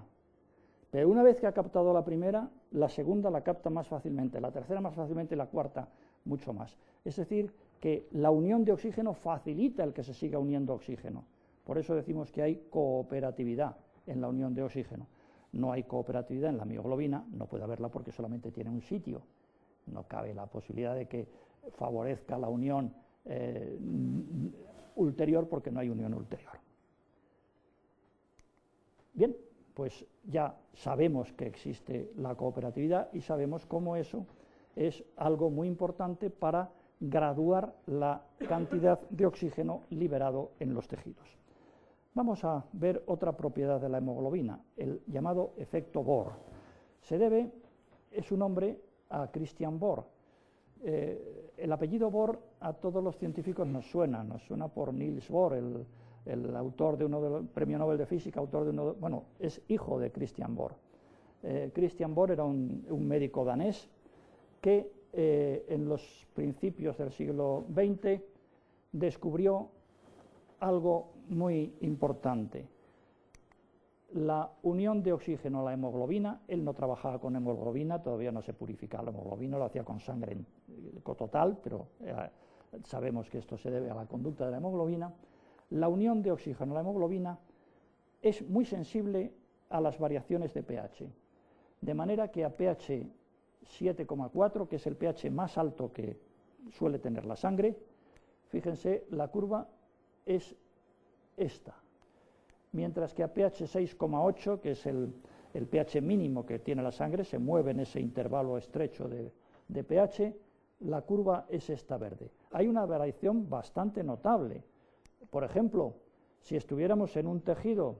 Pero una vez que ha captado la primera, la segunda la capta más fácilmente, la tercera más fácilmente y la cuarta mucho más. Es decir, que la unión de oxígeno facilita el que se siga uniendo oxígeno. Por eso decimos que hay cooperatividad en la unión de oxígeno. No hay cooperatividad en la mioglobina, no puede haberla porque solamente tiene un sitio. No cabe la posibilidad de que favorezca la unión eh, ulterior porque no hay unión ulterior. Bien, pues ya sabemos que existe la cooperatividad y sabemos cómo eso es algo muy importante para graduar la cantidad de oxígeno liberado en los tejidos. Vamos a ver otra propiedad de la hemoglobina, el llamado efecto Bohr. Se debe, es un nombre a Christian Bohr, eh, el apellido Bohr a todos los científicos nos suena, nos suena por Niels Bohr, el, autor de uno del premio Nobel de Física, autor de uno, bueno, es hijo de Christian Bohr. Eh, Christian Bohr era un, médico danés que eh, en los principios del siglo XX descubrió algo muy importante la unión de oxígeno a la hemoglobina, él no trabajaba con hemoglobina, todavía no se purificaba la hemoglobina, lo hacía con sangre total, pero eh, sabemos que esto se debe a la conducta de la hemoglobina. La unión de oxígeno a la hemoglobina es muy sensible a las variaciones de pH, de manera que a pH 7,4, que es el pH más alto que suele tener la sangre, fíjense, la curva es esta mientras que a pH 6,8, que es el, pH mínimo que tiene la sangre, se mueve en ese intervalo estrecho de, pH, la curva es esta verde. Hay una variación bastante notable. Por ejemplo, si estuviéramos en un tejido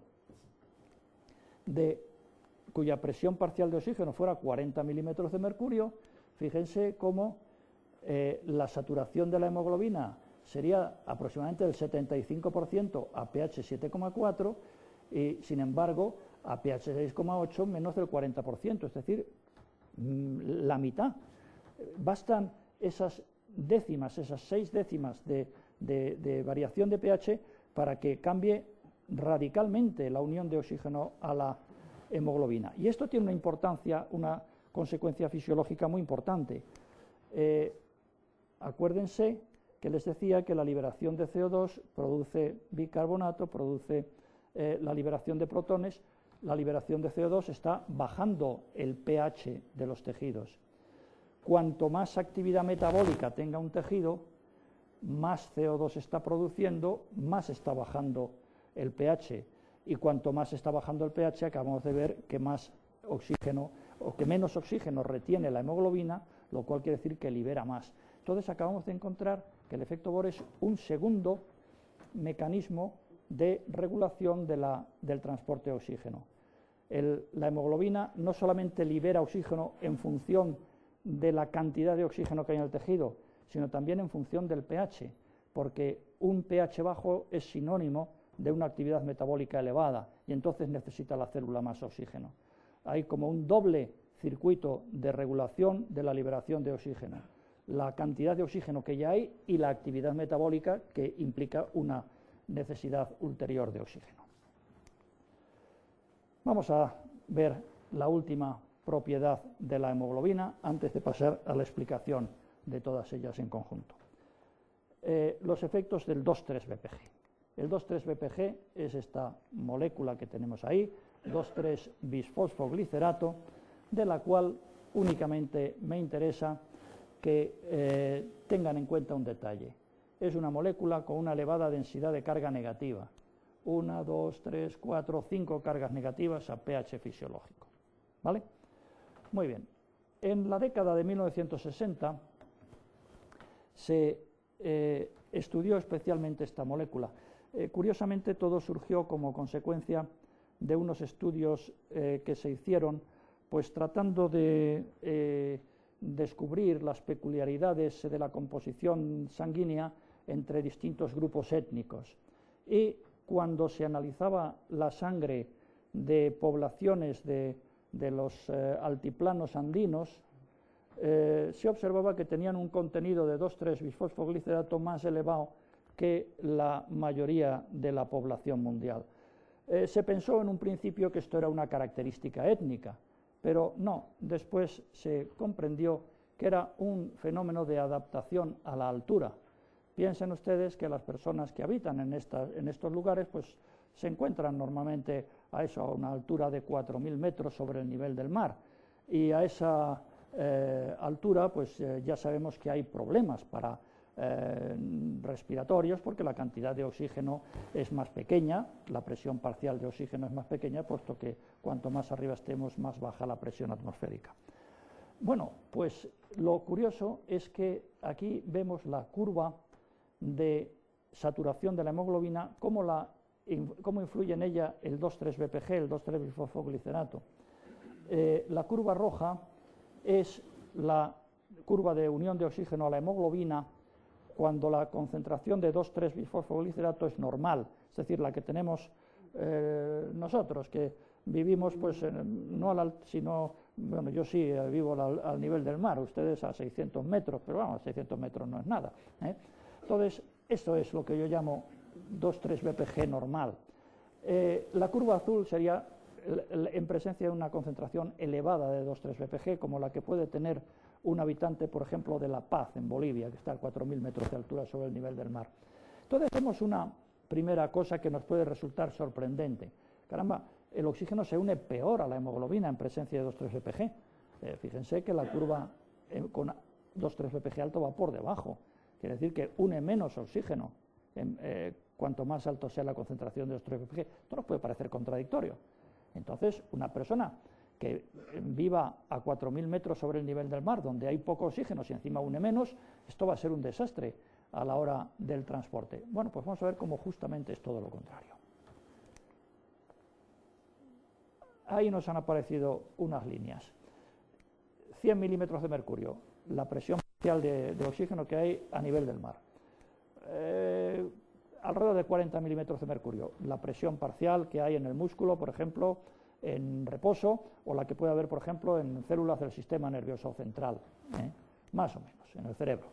cuya presión parcial de oxígeno fuera 40 milímetros de mercurio, fíjense cómo eh, la saturación de la hemoglobina sería aproximadamente del 75% a pH 7,4 y, sin embargo, a pH 6,8 menos del 40%, es decir, mm, la mitad. Bastan esas décimas, esas seis décimas de, variación de pH para que cambie radicalmente la unión de oxígeno a la hemoglobina. Y esto tiene una importancia, una consecuencia fisiológica muy importante. Eh, acuérdense que les decía que la liberación de CO2 produce bicarbonato, produce eh, la liberación de protones, la liberación de CO2 está bajando el pH de los tejidos. Cuanto más actividad metabólica tenga un tejido, más CO2 está produciendo, más está bajando el pH. Y cuanto más está bajando el pH, acabamos de ver que más oxígeno o que menos oxígeno retiene la hemoglobina, lo cual quiere decir que libera más. Entonces acabamos de encontrar que el efecto Bohr es un segundo mecanismo de regulación del transporte de oxígeno. la hemoglobina no solamente libera oxígeno en función de la cantidad de oxígeno que hay en el tejido, sino también en función del pH, porque un pH bajo es sinónimo de una actividad metabólica elevada y entonces necesita la célula más oxígeno. Hay como un doble circuito de regulación de la liberación de oxígeno. La cantidad de oxígeno que ya hay y la actividad metabólica que implica una necesidad ulterior de oxígeno. Vamos a ver la última propiedad de la hemoglobina antes de pasar a la explicación de todas ellas en conjunto. Eh, los efectos del 2,3-BPG. El 2,3-BPG es esta molécula que tenemos ahí, 2,3-bisfosfoglicerato, de la cual únicamente me interesa que eh, tengan en cuenta un detalle. Es una molécula con una elevada densidad de carga negativa. Una, dos, tres, cuatro, cinco cargas negativas a pH fisiológico. ¿Vale? Muy bien. En la década de 1960 se eh, estudió especialmente esta molécula. Eh, curiosamente, todo surgió como consecuencia de unos estudios que se hicieron, pues tratando de descubrir las peculiaridades de la composición sanguínea entre distintos grupos étnicos. Y cuando se analizaba la sangre de poblaciones de, de los altiplanos andinos, eh, se observaba que tenían un contenido de 2,3 bisfosfoglicerato más elevado que la mayoría de la población mundial. Eh, se pensó en un principio que esto era una característica étnica, pero no, después se comprendió que era un fenómeno de adaptación a la altura. Piensen ustedes que las personas que habitan en, en estos lugares pues, se encuentran normalmente a eso, a una altura de 4.000 metros sobre el nivel del mar, y a esa eh, altura, pues eh, ya sabemos que hay problemas para eh, respiratorios porque la cantidad de oxígeno es más pequeña, la presión parcial de oxígeno es más pequeña, puesto que cuanto más arriba estemos, más baja la presión atmosférica. Bueno, pues lo curioso es que aquí vemos la curva de saturación de la hemoglobina, cómo, la, cómo influye en ella el 2,3-BPG, el 2,3-bifosfoglicerato. la curva roja es la curva de unión de oxígeno a la hemoglobina cuando la concentración de 2,3-bisfosfoglicerato es normal, es decir, la que tenemos eh, nosotros, que vivimos, pues, no al, sino, bueno, yo sí eh, vivo al, nivel del mar, ustedes a 600 metros, pero vamos, 600 metros no es nada. ¿eh? Entonces, esto es lo que yo llamo 2,3 BPG normal. la curva azul sería en presencia de una concentración elevada de 2,3 BPG, como la que puede tener un habitante, por ejemplo, de La Paz, en Bolivia, que está a 4.000 metros de altura sobre el nivel del mar. Entonces vemos una primera cosa que nos puede resultar sorprendente. Caramba, el oxígeno se une peor a la hemoglobina en presencia de 2,3 BPG. Eh, fíjense que la curva eh, con 2,3 BPG alto va por debajo. Quiere decir que une menos oxígeno eh, cuanto más alto sea la concentración de 2,3 BPG. Esto nos puede parecer contradictorio. Entonces, una persona que viva a 4.000 metros sobre el nivel del mar, donde hay poco oxígeno, si encima une menos, esto va a ser un desastre a la hora del transporte. Bueno, pues vamos a ver cómo justamente es todo lo contrario. Ahí nos han aparecido unas líneas. 100 milímetros de mercurio, la presión parcial de, oxígeno que hay a nivel del mar. Eh, alrededor de 40 milímetros de mercurio. La presión parcial que hay en el músculo, por ejemplo, en reposo, o la que puede haber, por ejemplo, en células del sistema nervioso central, ¿eh? más o menos, en el cerebro.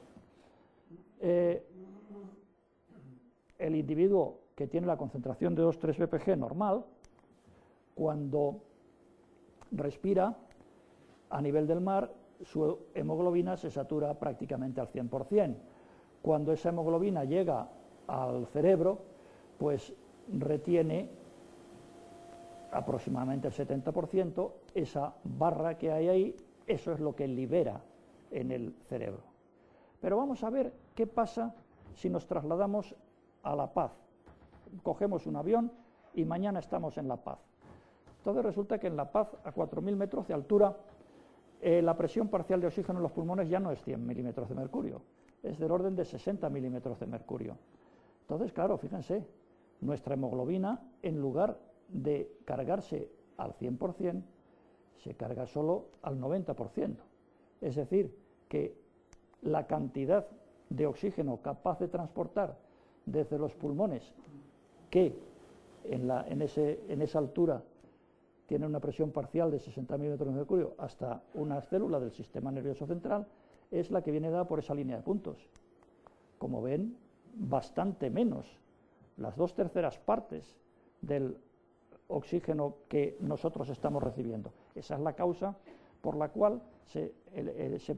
Eh, el individuo que tiene la concentración de 2-3 BPG normal, cuando respira a nivel del mar, su hemoglobina se satura prácticamente al 100%. Cuando esa hemoglobina llega al cerebro, pues retiene aproximadamente el 70%, esa barra que hay ahí, eso es lo que libera en el cerebro. Pero vamos a ver qué pasa si nos trasladamos a La Paz. Cogemos un avión y mañana estamos en La Paz. Entonces resulta que en La Paz, a 4.000 metros de altura, eh, la presión parcial de oxígeno en los pulmones ya no es 100 milímetros de mercurio, es del orden de 60 milímetros de mercurio. Entonces, claro, fíjense, nuestra hemoglobina, en lugar de cargarse al 100%, se carga solo al 90%. Es decir, que la cantidad de oxígeno capaz de transportar desde los pulmones, que en, en, ese, en esa altura tiene una presión parcial de 60 milímetros de mercurio hasta una célula del sistema nervioso central, es la que viene dada por esa línea de puntos. Como ven, bastante menos, las dos terceras partes del oxígeno que nosotros estamos recibiendo. Esa es la causa por la cual se,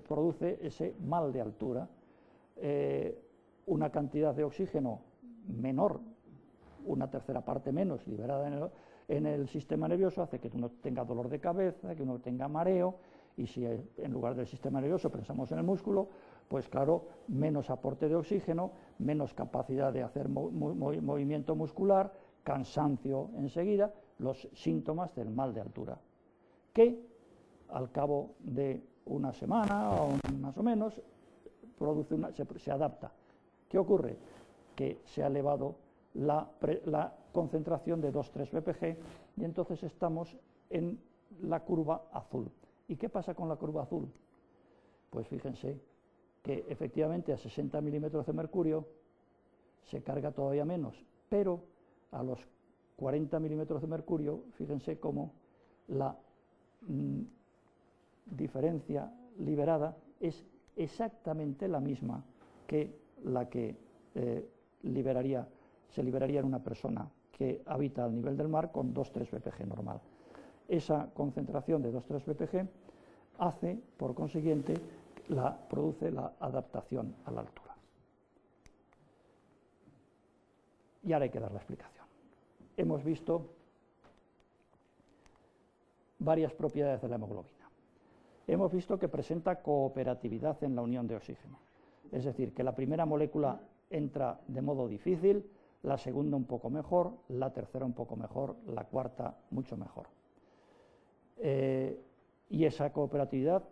produce ese mal de altura. Eh, una cantidad de oxígeno menor, una tercera parte menos liberada en el, en el sistema nervioso hace que uno tenga dolor de cabeza, que uno tenga mareo, y si en lugar del sistema nervioso pensamos en el músculo, pues claro, menos aporte de oxígeno, menos capacidad de hacer movimiento muscular, cansancio enseguida, los síntomas del mal de altura, que al cabo de una semana o más o menos produce se, adapta. ¿Qué ocurre? Que se ha elevado la, la concentración de 2-3 BPG y entonces estamos en la curva azul. ¿Y qué pasa con la curva azul? Pues fíjense que efectivamente a 60 milímetros de mercurio se carga todavía menos, pero a los 40 milímetros de mercurio, fíjense cómo la mm, diferencia liberada es exactamente la misma que la que eh, liberaría, se liberaría en una persona que habita al nivel del mar con 2-3 BPG normal. Esa concentración de 2-3 BPG hace, por consiguiente, la, produce la adaptación a la altura. Y ahora hay que dar la explicación. Hemos visto varias propiedades de la hemoglobina. Hemos visto que presenta cooperatividad en la unión de oxígeno, es decir, que la primera molécula entra de modo difícil, la segunda un poco mejor, la tercera un poco mejor, la cuarta mucho mejor. Eh, y esa cooperatividad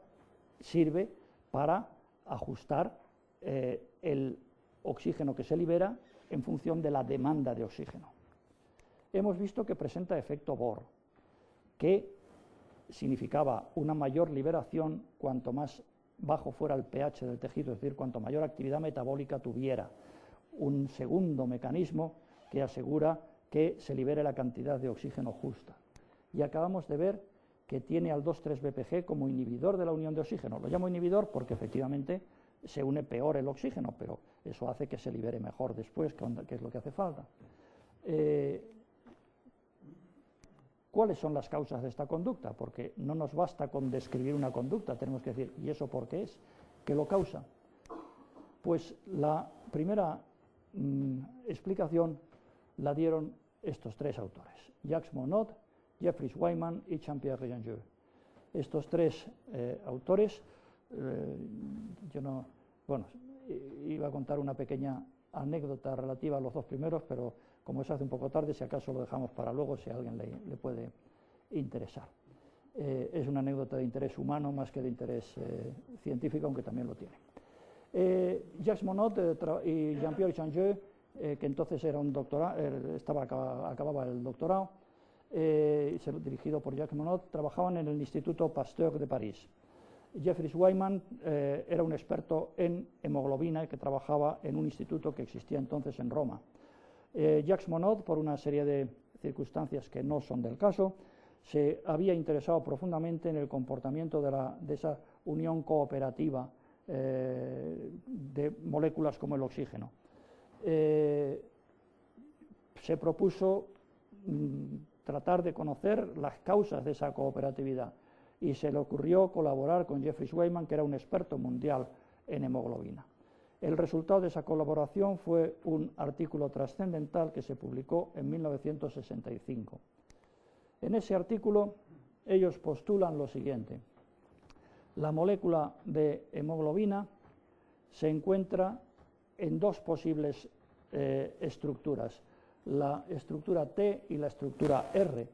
sirve para ajustar eh, el oxígeno que se libera en función de la demanda de oxígeno. Hemos visto que presenta efecto Bohr, que significaba una mayor liberación cuanto más bajo fuera el pH del tejido, es decir, cuanto mayor actividad metabólica tuviera un segundo mecanismo que asegura que se libere la cantidad de oxígeno justa. Y acabamos de ver que tiene al 2,3-BPG como inhibidor de la unión de oxígeno. Lo llamo inhibidor porque efectivamente se une peor el oxígeno, pero eso hace que se libere mejor después, que es lo que hace falta. Eh, ¿Cuáles son las causas de esta conducta? Porque no nos basta con describir una conducta, tenemos que decir, ¿y eso por qué es? ¿Qué lo causa? Pues la primera Mm, explicación la dieron estos tres autores, Jacques Monod, Jeffrey Wyman y Jean-Pierre Rianjou. Estos tres eh, autores, eh, yo no, bueno, iba a contar una pequeña anécdota relativa a los dos primeros, pero como se hace un poco tarde, si acaso lo dejamos para luego, si alguien le, puede interesar. Eh, es una anécdota de interés humano más que de interés científico, aunque también lo tiene. Eh, Jacques Monod eh, y Jean-Pierre Changeux, eh, que entonces era un doctorado, estaba, acababa el doctorado, dirigido por Jacques Monod, trabajaban en el Instituto Pasteur de París. Jeffrey Wyman eh, era un experto en hemoglobina que trabajaba en un instituto que existía entonces en Roma. Eh, Jacques Monod, por una serie de circunstancias que no son del caso, se había interesado profundamente en el comportamiento de, esa unión cooperativa eh, de moléculas como el oxígeno. se propuso mm, tratar de conocer las causas de esa cooperatividad y se le ocurrió colaborar con Jeffrey Weyman, que era un experto mundial en hemoglobina. El resultado de esa colaboración fue un artículo trascendental que se publicó en 1965. En ese artículo ellos postulan lo siguiente. La molécula de hemoglobina se encuentra en dos posibles eh, estructuras, la estructura T y la estructura R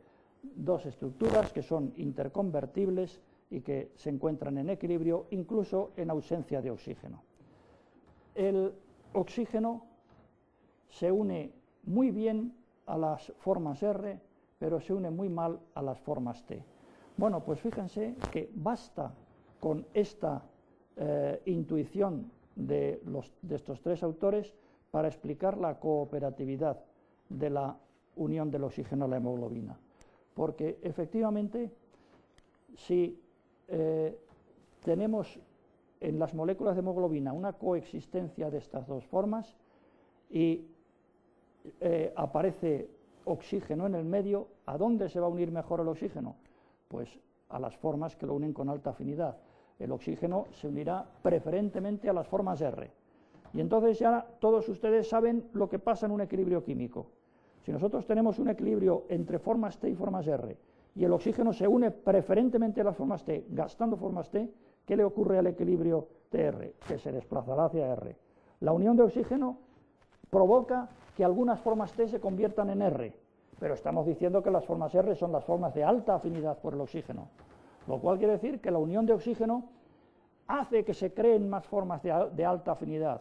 dos estructuras que son interconvertibles y que se encuentran en equilibrio incluso en ausencia de oxígeno. El oxígeno se une muy bien a las formas R, pero se une muy mal a las formas T. Bueno, pues fíjense que basta con esta eh, intuición de, de estos tres autores para explicar la cooperatividad de la unión del oxígeno a la hemoglobina porque efectivamente si eh, tenemos en las moléculas de hemoglobina una coexistencia de estas dos formas y eh, aparece oxígeno en el medio, ¿a dónde se va a unir mejor el oxígeno? Pues a las formas que lo unen con alta afinidad. El oxígeno se unirá preferentemente a las formas R. Y entonces ya todos ustedes saben lo que pasa en un equilibrio químico. Si nosotros tenemos un equilibrio entre formas T y formas R y el oxígeno se une preferentemente a las formas T, gastando formas T, ¿qué le ocurre al equilibrio TR? Que se desplazará hacia R. La unión de oxígeno provoca que algunas formas T se conviertan en R, pero estamos diciendo que las formas R son las formas de alta afinidad por el oxígeno, lo cual quiere decir que la unión de oxígeno hace que se creen más formas de, alta afinidad.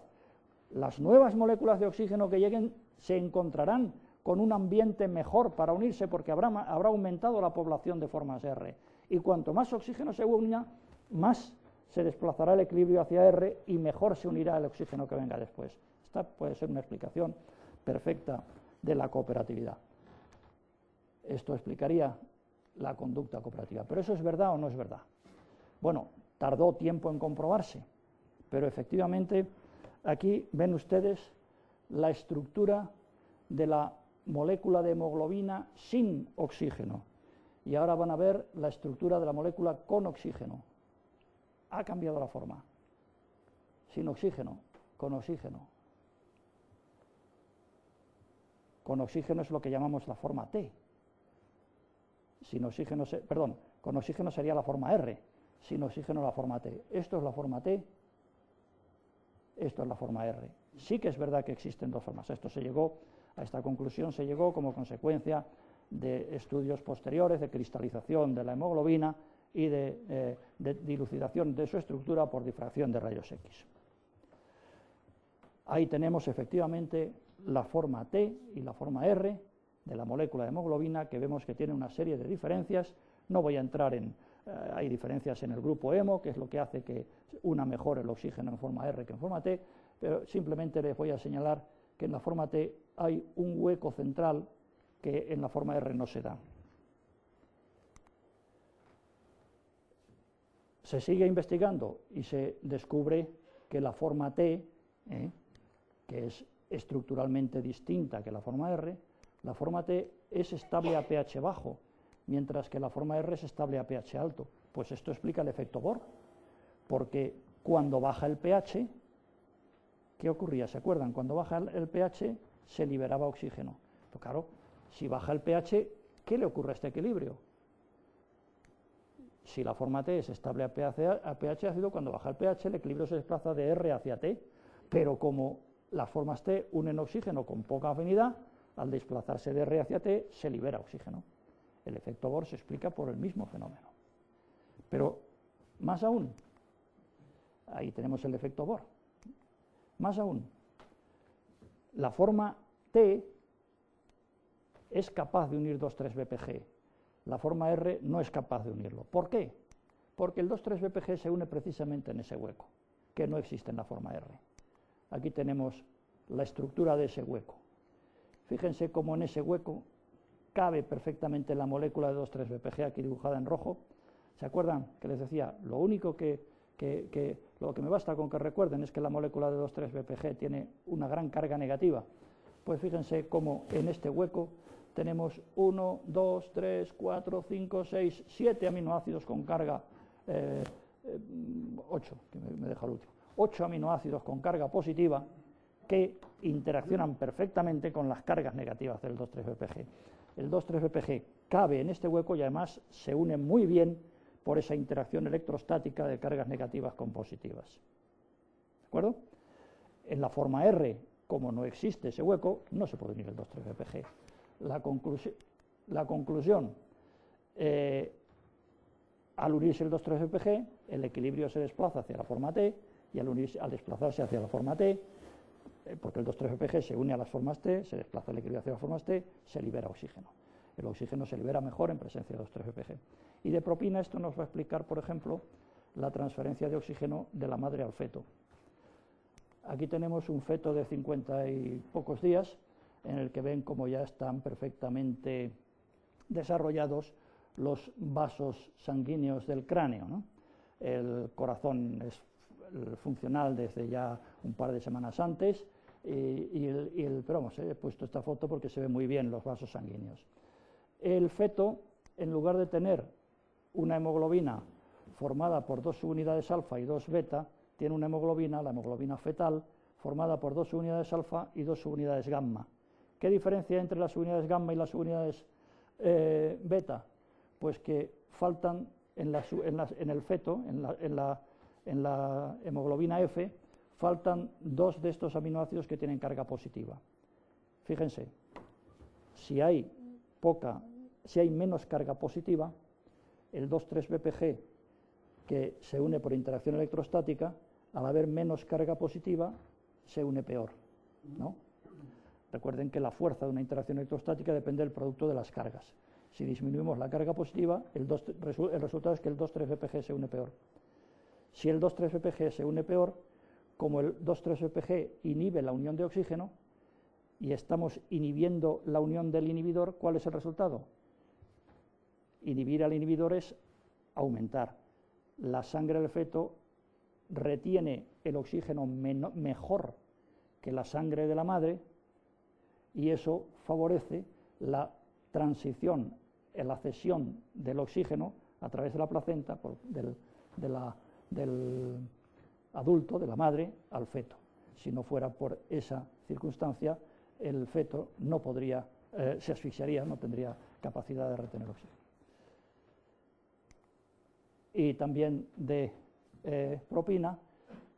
Las nuevas moléculas de oxígeno que lleguen se encontrarán con un ambiente mejor para unirse porque habrá, habrá aumentado la población de formas R. Y cuanto más oxígeno se una, más se desplazará el equilibrio hacia R y mejor se unirá el oxígeno que venga después. Esta puede ser una explicación perfecta de la cooperatividad. Esto explicaría la conducta cooperativa. ¿Pero eso es verdad o no es verdad? Bueno, tardó tiempo en comprobarse, pero efectivamente aquí ven ustedes la estructura de la molécula de hemoglobina sin oxígeno. Y ahora van a ver la estructura de la molécula con oxígeno. Ha cambiado la forma. Sin oxígeno, con oxígeno. Con oxígeno es lo que llamamos la forma T. Sin oxígeno, perdón, con oxígeno sería la forma R. Sin oxígeno la forma T. Esto es la forma T. Esto es la forma R. Sí que es verdad que existen dos formas. Esto se llegó a esta conclusión se llegó como consecuencia de estudios posteriores de cristalización de la hemoglobina y de, eh, dilucidación de su estructura por difracción de rayos X. Ahí tenemos efectivamente la forma T y la forma R de la molécula de hemoglobina que vemos que tiene una serie de diferencias. No voy a entrar en... Eh, hay diferencias en el grupo hemo, que es lo que hace que una mejor el oxígeno en forma R que en forma T, pero simplemente les voy a señalar que en la forma T hay un hueco central que en la forma R no se da. Se sigue investigando y se descubre que la forma T, ¿eh? que es estructuralmente distinta que la forma R, la forma T es estable a pH bajo, mientras que la forma R es estable a pH alto. Pues esto explica el efecto Bohr, porque cuando baja el pH, ¿qué ocurría? ¿Se acuerdan? Cuando baja el pH se liberaba oxígeno. Pero claro, si baja el pH, ¿qué le ocurre a este equilibrio? Si la forma T es estable a pH, ácido, cuando baja el pH el equilibrio se desplaza de R hacia T, pero como las formas T unen oxígeno con poca afinidad, al desplazarse de R hacia T se libera oxígeno. El efecto Bohr se explica por el mismo fenómeno. Pero más aún, ahí tenemos el efecto Bohr. Más aún, la forma T es capaz de unir 2,3 BPG. La forma R no es capaz de unirlo. ¿Por qué? Porque el 2,3-BPG se une precisamente en ese hueco, que no existe en la forma R. Aquí tenemos la estructura de ese hueco. Fíjense cómo en ese hueco cabe perfectamente la molécula de 2,3-BPG, aquí dibujada en rojo. ¿Se acuerdan que les decía? Lo único que, lo que me basta con que recuerden es que la molécula de 2,3-BPG tiene una gran carga negativa. Pues fíjense cómo en este hueco tenemos 1, 2, 3, 4, 5, 6, 7 aminoácidos con carga, 8, eh, eh, que me, deja el último, 8 aminoácidos con carga positiva que interaccionan perfectamente con las cargas negativas del 2,3-BPG. El 2,3-BPG cabe en este hueco y además se une muy bien por esa interacción electrostática de cargas negativas con positivas. ¿De acuerdo? En la forma R, como no existe ese hueco, no se puede unir el 2,3-BPG. La, conclusión, eh, al unirse el 2,3-BPG, el equilibrio se desplaza hacia la forma T y al, desplazarse hacia la forma T, eh, porque el 2,3-BPG se une a las formas T, se desplaza el equilibrio hacia las formas T, se libera oxígeno. El oxígeno se libera mejor en presencia de 2,3-BPG. Y de propina esto nos va a explicar, por ejemplo, la transferencia de oxígeno de la madre al feto. Aquí tenemos un feto de 50 y pocos días, en el que ven cómo ya están perfectamente desarrollados los vasos sanguíneos del cráneo. El corazón es funcional desde ya un par de semanas antes, pero vamos, he puesto esta foto porque se ven muy bien los vasos sanguíneos. El feto, en lugar de tener una hemoglobina formada por dos subunidades alfa y dos beta, tiene una hemoglobina, la hemoglobina fetal, formada por dos subunidades alfa y dos subunidades gamma. ¿Qué diferencia entre las subunidades gamma y las subunidades eh, beta? Pues que faltan en, el feto, en la, hemoglobina F, faltan dos de estos aminoácidos que tienen carga positiva. Fíjense, si hay poca, si hay menos carga positiva, el 2,3-BPG que se une por interacción electrostática, al haber menos carga positiva, se une peor. ¿no? Recuerden que la fuerza de una interacción electrostática depende del producto de las cargas. Si disminuimos la carga positiva, el, resultado es que el 2,3-BPG se une peor. Si el 2,3-BPG se une peor, como el 2,3-BPG inhibe la unión de oxígeno y estamos inhibiendo la unión del inhibidor, ¿cuál es el resultado? Inhibir al inhibidor es aumentar. La sangre del feto retiene el oxígeno mejor que la sangre de la madre y eso favorece la transición, la cesión del oxígeno a través de la placenta del, adulto, de la madre, al feto. Si no fuera por esa circunstancia, el feto no podría, eh, se asfixiaría, no tendría capacidad de retener oxígeno. Y también de eh, propina,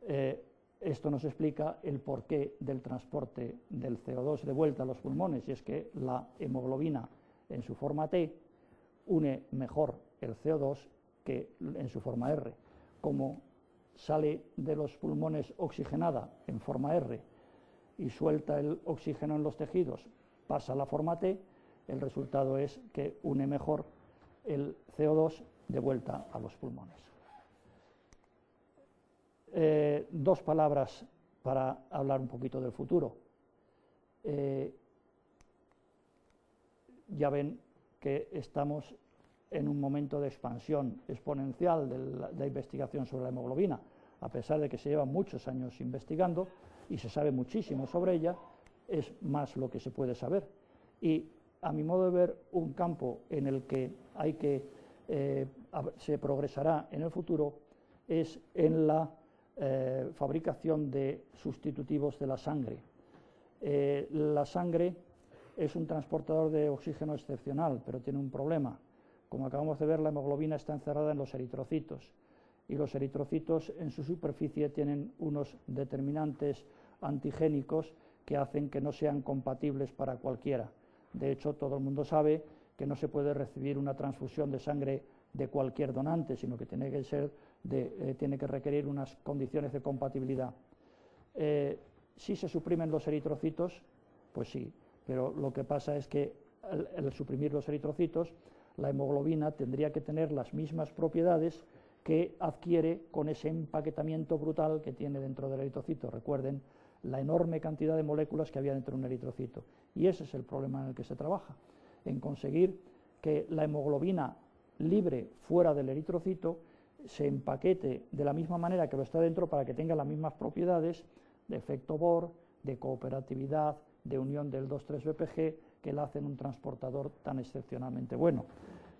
eh, esto nos explica el porqué del transporte del CO2 de vuelta a los pulmones, y es que la hemoglobina en su forma T une mejor el CO2 que en su forma R. Como sale de los pulmones oxigenada en forma R y suelta el oxígeno en los tejidos, pasa a la forma T, el resultado es que une mejor el CO2 de vuelta a los pulmones. Eh, dos palabras para hablar un poquito del futuro. Eh, ya ven que estamos en un momento de expansión exponencial de la, investigación sobre la hemoglobina, a pesar de que se lleva muchos años investigando y se sabe muchísimo sobre ella, es más lo que se puede saber. Y a mi modo de ver, un campo en el que hay que eh, se progresará en el futuro es en la eh, fabricación de sustitutivos de la sangre. Eh, la sangre es un transportador de oxígeno excepcional, pero tiene un problema. Como acabamos de ver, la hemoglobina está encerrada en los eritrocitos y los eritrocitos en su superficie tienen unos determinantes antigénicos que hacen que no sean compatibles para cualquiera. De hecho, todo el mundo sabe que no se puede recibir una transfusión de sangre de cualquier donante, sino que tiene que, ser eh, tiene que requerir unas condiciones de compatibilidad. Eh, si se suprimen los eritrocitos, pues sí, pero lo que pasa es que al, suprimir los eritrocitos, la hemoglobina tendría que tener las mismas propiedades que adquiere con ese empaquetamiento brutal que tiene dentro del eritrocito. Recuerden la enorme cantidad de moléculas que había dentro de un eritrocito. Y ese es el problema en el que se trabaja, en conseguir que la hemoglobina libre fuera del eritrocito se empaquete de la misma manera que lo está dentro para que tenga las mismas propiedades de efecto Bohr, de cooperatividad, de unión del 2,3-BPG que la hacen un transportador tan excepcionalmente bueno.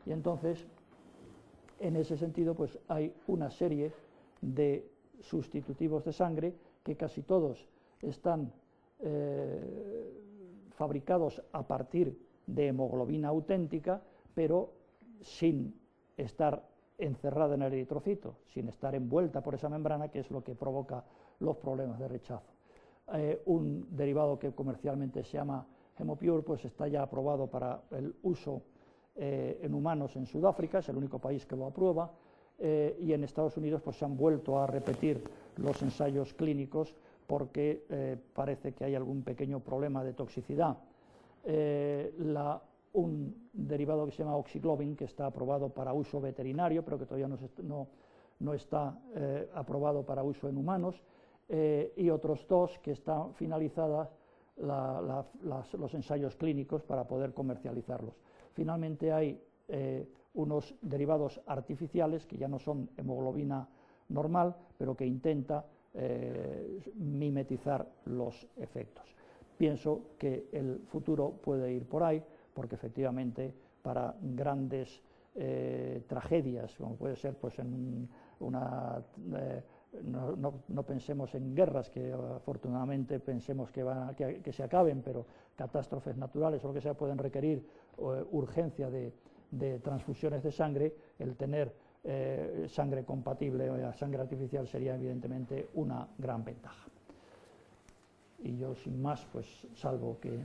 Y entonces, en ese sentido, pues hay una serie de sustitutivos de sangre que casi todos están eh, fabricados a partir de hemoglobina auténtica, pero sin estar encerrada en el eritrocito, sin estar envuelta por esa membrana, que es lo que provoca los problemas de rechazo. Eh, un derivado que comercialmente se llama Hemopure, pues está ya aprobado para el uso eh, en humanos en Sudáfrica, es el único país que lo aprueba, eh, y en Estados Unidos pues se han vuelto a repetir los ensayos clínicos porque parece que hay algún pequeño problema de toxicidad. La, un derivado que se llama oxiglobin, que está aprobado para uso veterinario, pero que todavía no, está aprobado para uso en humanos, eh, y otros dos que están finalizados los ensayos clínicos para poder comercializarlos. Finalmente hay eh, unos derivados artificiales que ya no son hemoglobina normal, pero que intenta eh, mimetizar los efectos. Pienso que el futuro puede ir por ahí, porque efectivamente para grandes tragedias, como puede ser pues, en una no, pensemos en guerras, que afortunadamente pensemos que, que, se acaben, pero catástrofes naturales o lo que sea pueden requerir eh, urgencia de, transfusiones de sangre, el tener eh, sangre compatible o sangre artificial sería evidentemente una gran ventaja. Y yo sin más, pues salvo que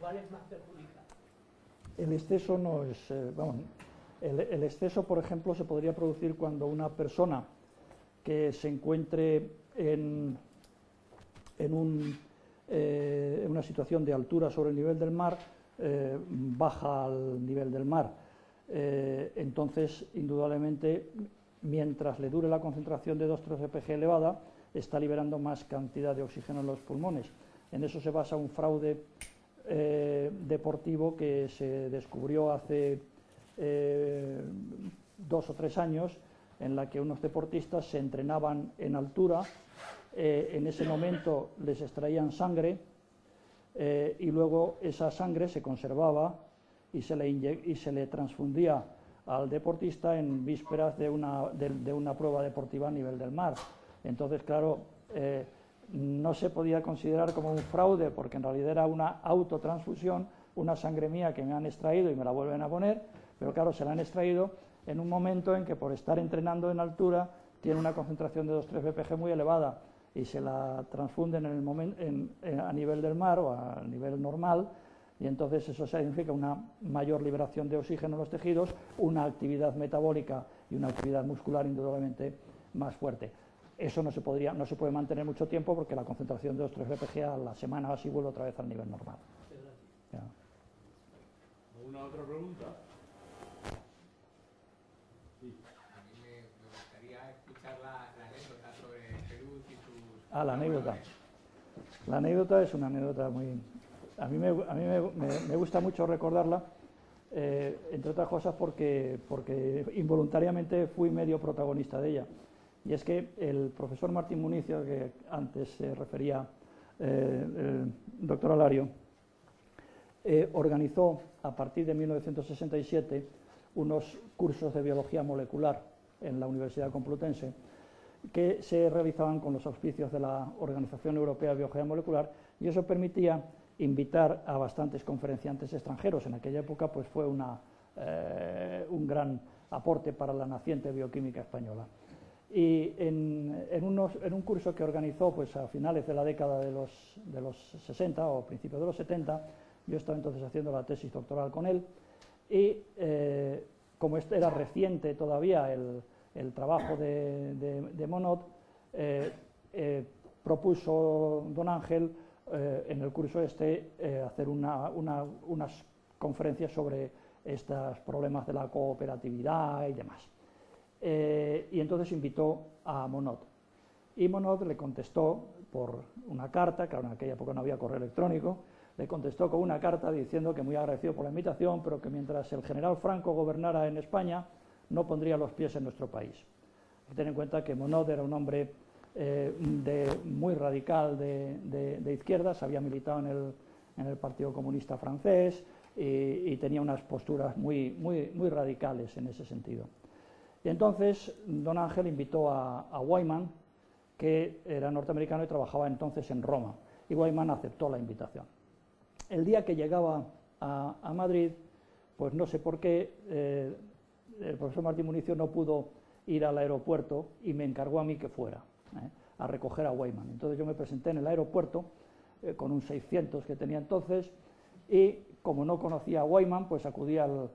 ¿Cuál es más perjudicial? El exceso no es, eh, el, exceso, por ejemplo, se podría producir cuando una persona que se encuentre en, en, eh, una situación de altura sobre el nivel del mar, eh, baja al nivel del mar. entonces, indudablemente, mientras le dure la concentración de 2,3-EPG elevada, está liberando más cantidad de oxígeno en los pulmones. En eso se basa un fraude eh, deportivo que se descubrió hace eh, dos o tres años, en la que unos deportistas se entrenaban en altura, eh, en ese momento les extraían sangre y luego esa sangre se conservaba y se le, y se le transfundía al deportista en vísperas de una, de una, prueba deportiva a nivel del mar. Entonces, claro, no se podía considerar como un fraude porque en realidad era una autotransfusión, una sangre mía que me han extraído y me la vuelven a poner, pero claro, se la han extraído en un momento en que por estar entrenando en altura tiene una concentración de 2,3 BPG muy elevada y se la transfunden en el momento, a nivel del mar o a nivel normal y entonces eso significa una mayor liberación de oxígeno en los tejidos, una actividad metabólica y una actividad muscular indudablemente más fuerte. Eso no se, podría, no se puede mantener mucho tiempo porque la concentración de los 3 BPG a la semana así vuelve otra vez al nivel normal. ¿Alguna otra pregunta? Sí. A mí me, gustaría escuchar la, anécdota sobre Perú y sus... Ah, la anécdota. La anécdota es una anécdota muy... A mí me, a mí me, me gusta mucho recordarla, eh, entre otras cosas porque, porque involuntariamente fui medio protagonista de ella. Y es que el profesor Martín Municio, que antes se refería eh, el doctor Alario, eh, organizó a partir de 1967 unos cursos de biología molecular en la Universidad Complutense que se realizaban con los auspicios de la Organización Europea de Biología Molecular y eso permitía invitar a bastantes conferenciantes extranjeros. En aquella época pues fue eh, un gran aporte para la naciente bioquímica española. Y en, un curso que organizó pues, a finales de la década de los, de los 60 o principios de los 70, yo estaba entonces haciendo la tesis doctoral con él y eh, como este era reciente todavía el, trabajo de, Monod, eh, eh, propuso don Ángel en el curso este hacer unas conferencias sobre estos problemas de la cooperatividad y demás. Y entonces invitó a Monod. Y Monod le contestó por una carta, claro, en aquella época no había correo electrónico, le contestó con una carta diciendo que muy agradecido por la invitación, pero que mientras el general Franco gobernara en España, no pondría los pies en nuestro país. Hay que tener en cuenta que Monod era un hombre eh, muy radical de, izquierdas, había militado en el, Partido Comunista francés y, tenía unas posturas muy radicales en ese sentido. Y entonces don Ángel invitó a, a Wyman, que era norteamericano y trabajaba entonces en Roma, y Wyman aceptó la invitación. El día que llegaba a, Madrid, pues no sé por qué, eh, el profesor Martín Municio no pudo ir al aeropuerto y me encargó a mí que fuera eh, a recoger a Weyman. Entonces yo me presenté en el aeropuerto eh, con un 600 que tenía entonces y como no conocía a Weyman, pues acudí al,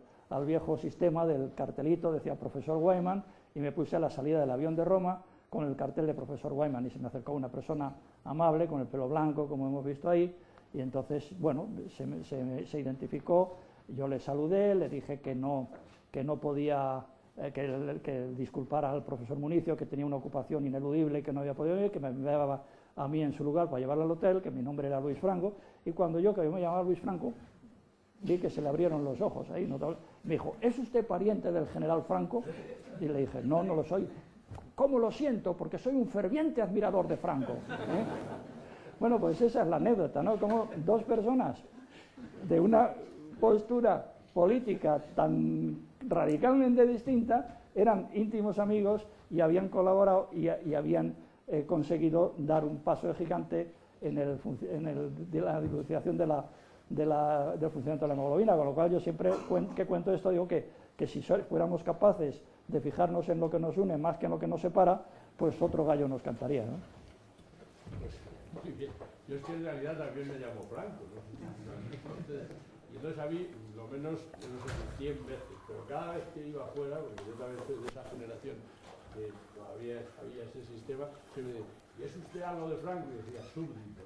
viejo sistema del cartelito, decía profesor Weyman, y me puse a la salida del avión de Roma con el cartel de profesor Weyman y se me acercó una persona amable con el pelo blanco, como hemos visto ahí, y entonces, bueno, se, identificó, yo le saludé, le dije que no, que no podía, eh, que, disculpara al profesor Municio, que tenía una ocupación ineludible que no había podido ir, que me enviaba a mí en su lugar para llevarlo al hotel, que mi nombre era Luis Franco, y cuando yo, que me llamaba Luis Franco, vi que se le abrieron los ojos ahí. me dijo, ¿es usted pariente del general Franco? Y le dije, no, no lo soy. ¿Cómo lo siento? Porque soy un ferviente admirador de Franco. ¿eh? Bueno, pues esa es la anécdota, ¿no? Como dos personas de una postura política tan radicalmente distinta eran íntimos amigos y habían colaborado y, habían eh, conseguido dar un paso gigante en, el, la dilucidación de la, del funcionamiento de la hemoglobina, con lo cual yo siempre que cuento esto digo que, que si fuéramos capaces de fijarnos en lo que nos une más que en lo que nos separa, pues otro gallo nos cantaría. ¿no? Yo es que en realidad también me llamo Franco. y entonces a mí, lo menos, no sé, 100 veces, pero cada vez que iba afuera, porque yo también soy de esa generación que todavía había ese sistema, se me decía, ¿y es usted algo de Franco? Y decía, súbdito.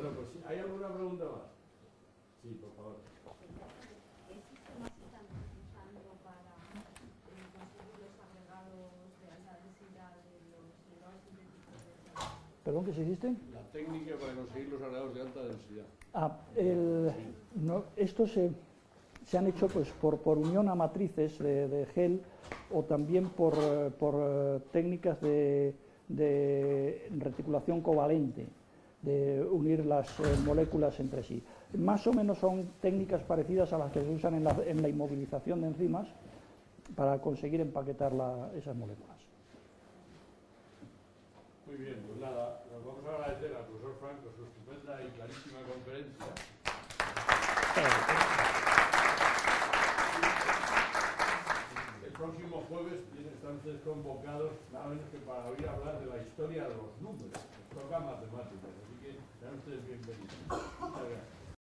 Bueno, pues ¿hay alguna pregunta más? Sí, por favor. ¿Perdón, qué se hiciste? La técnica para conseguir los agregados de alta densidad. Ah, estos se, han hecho pues, por, por unión a matrices de, gel o también por, por eh, técnicas de, reticulación covalente, de unir las eh, moléculas entre sí. Más o menos son técnicas parecidas a las que se usan en la, en la inmovilización de enzimas para conseguir empaquetar esas moléculas. Muy bien, pues nada, nos vamos a agradecer al profesor Franco su estupenda y clarísima conferencia. El próximo jueves están ustedes convocados nada menos que para oír hablar de la historia de los números. Toca matemáticas, así que sean ustedes bienvenidos. Muchas gracias.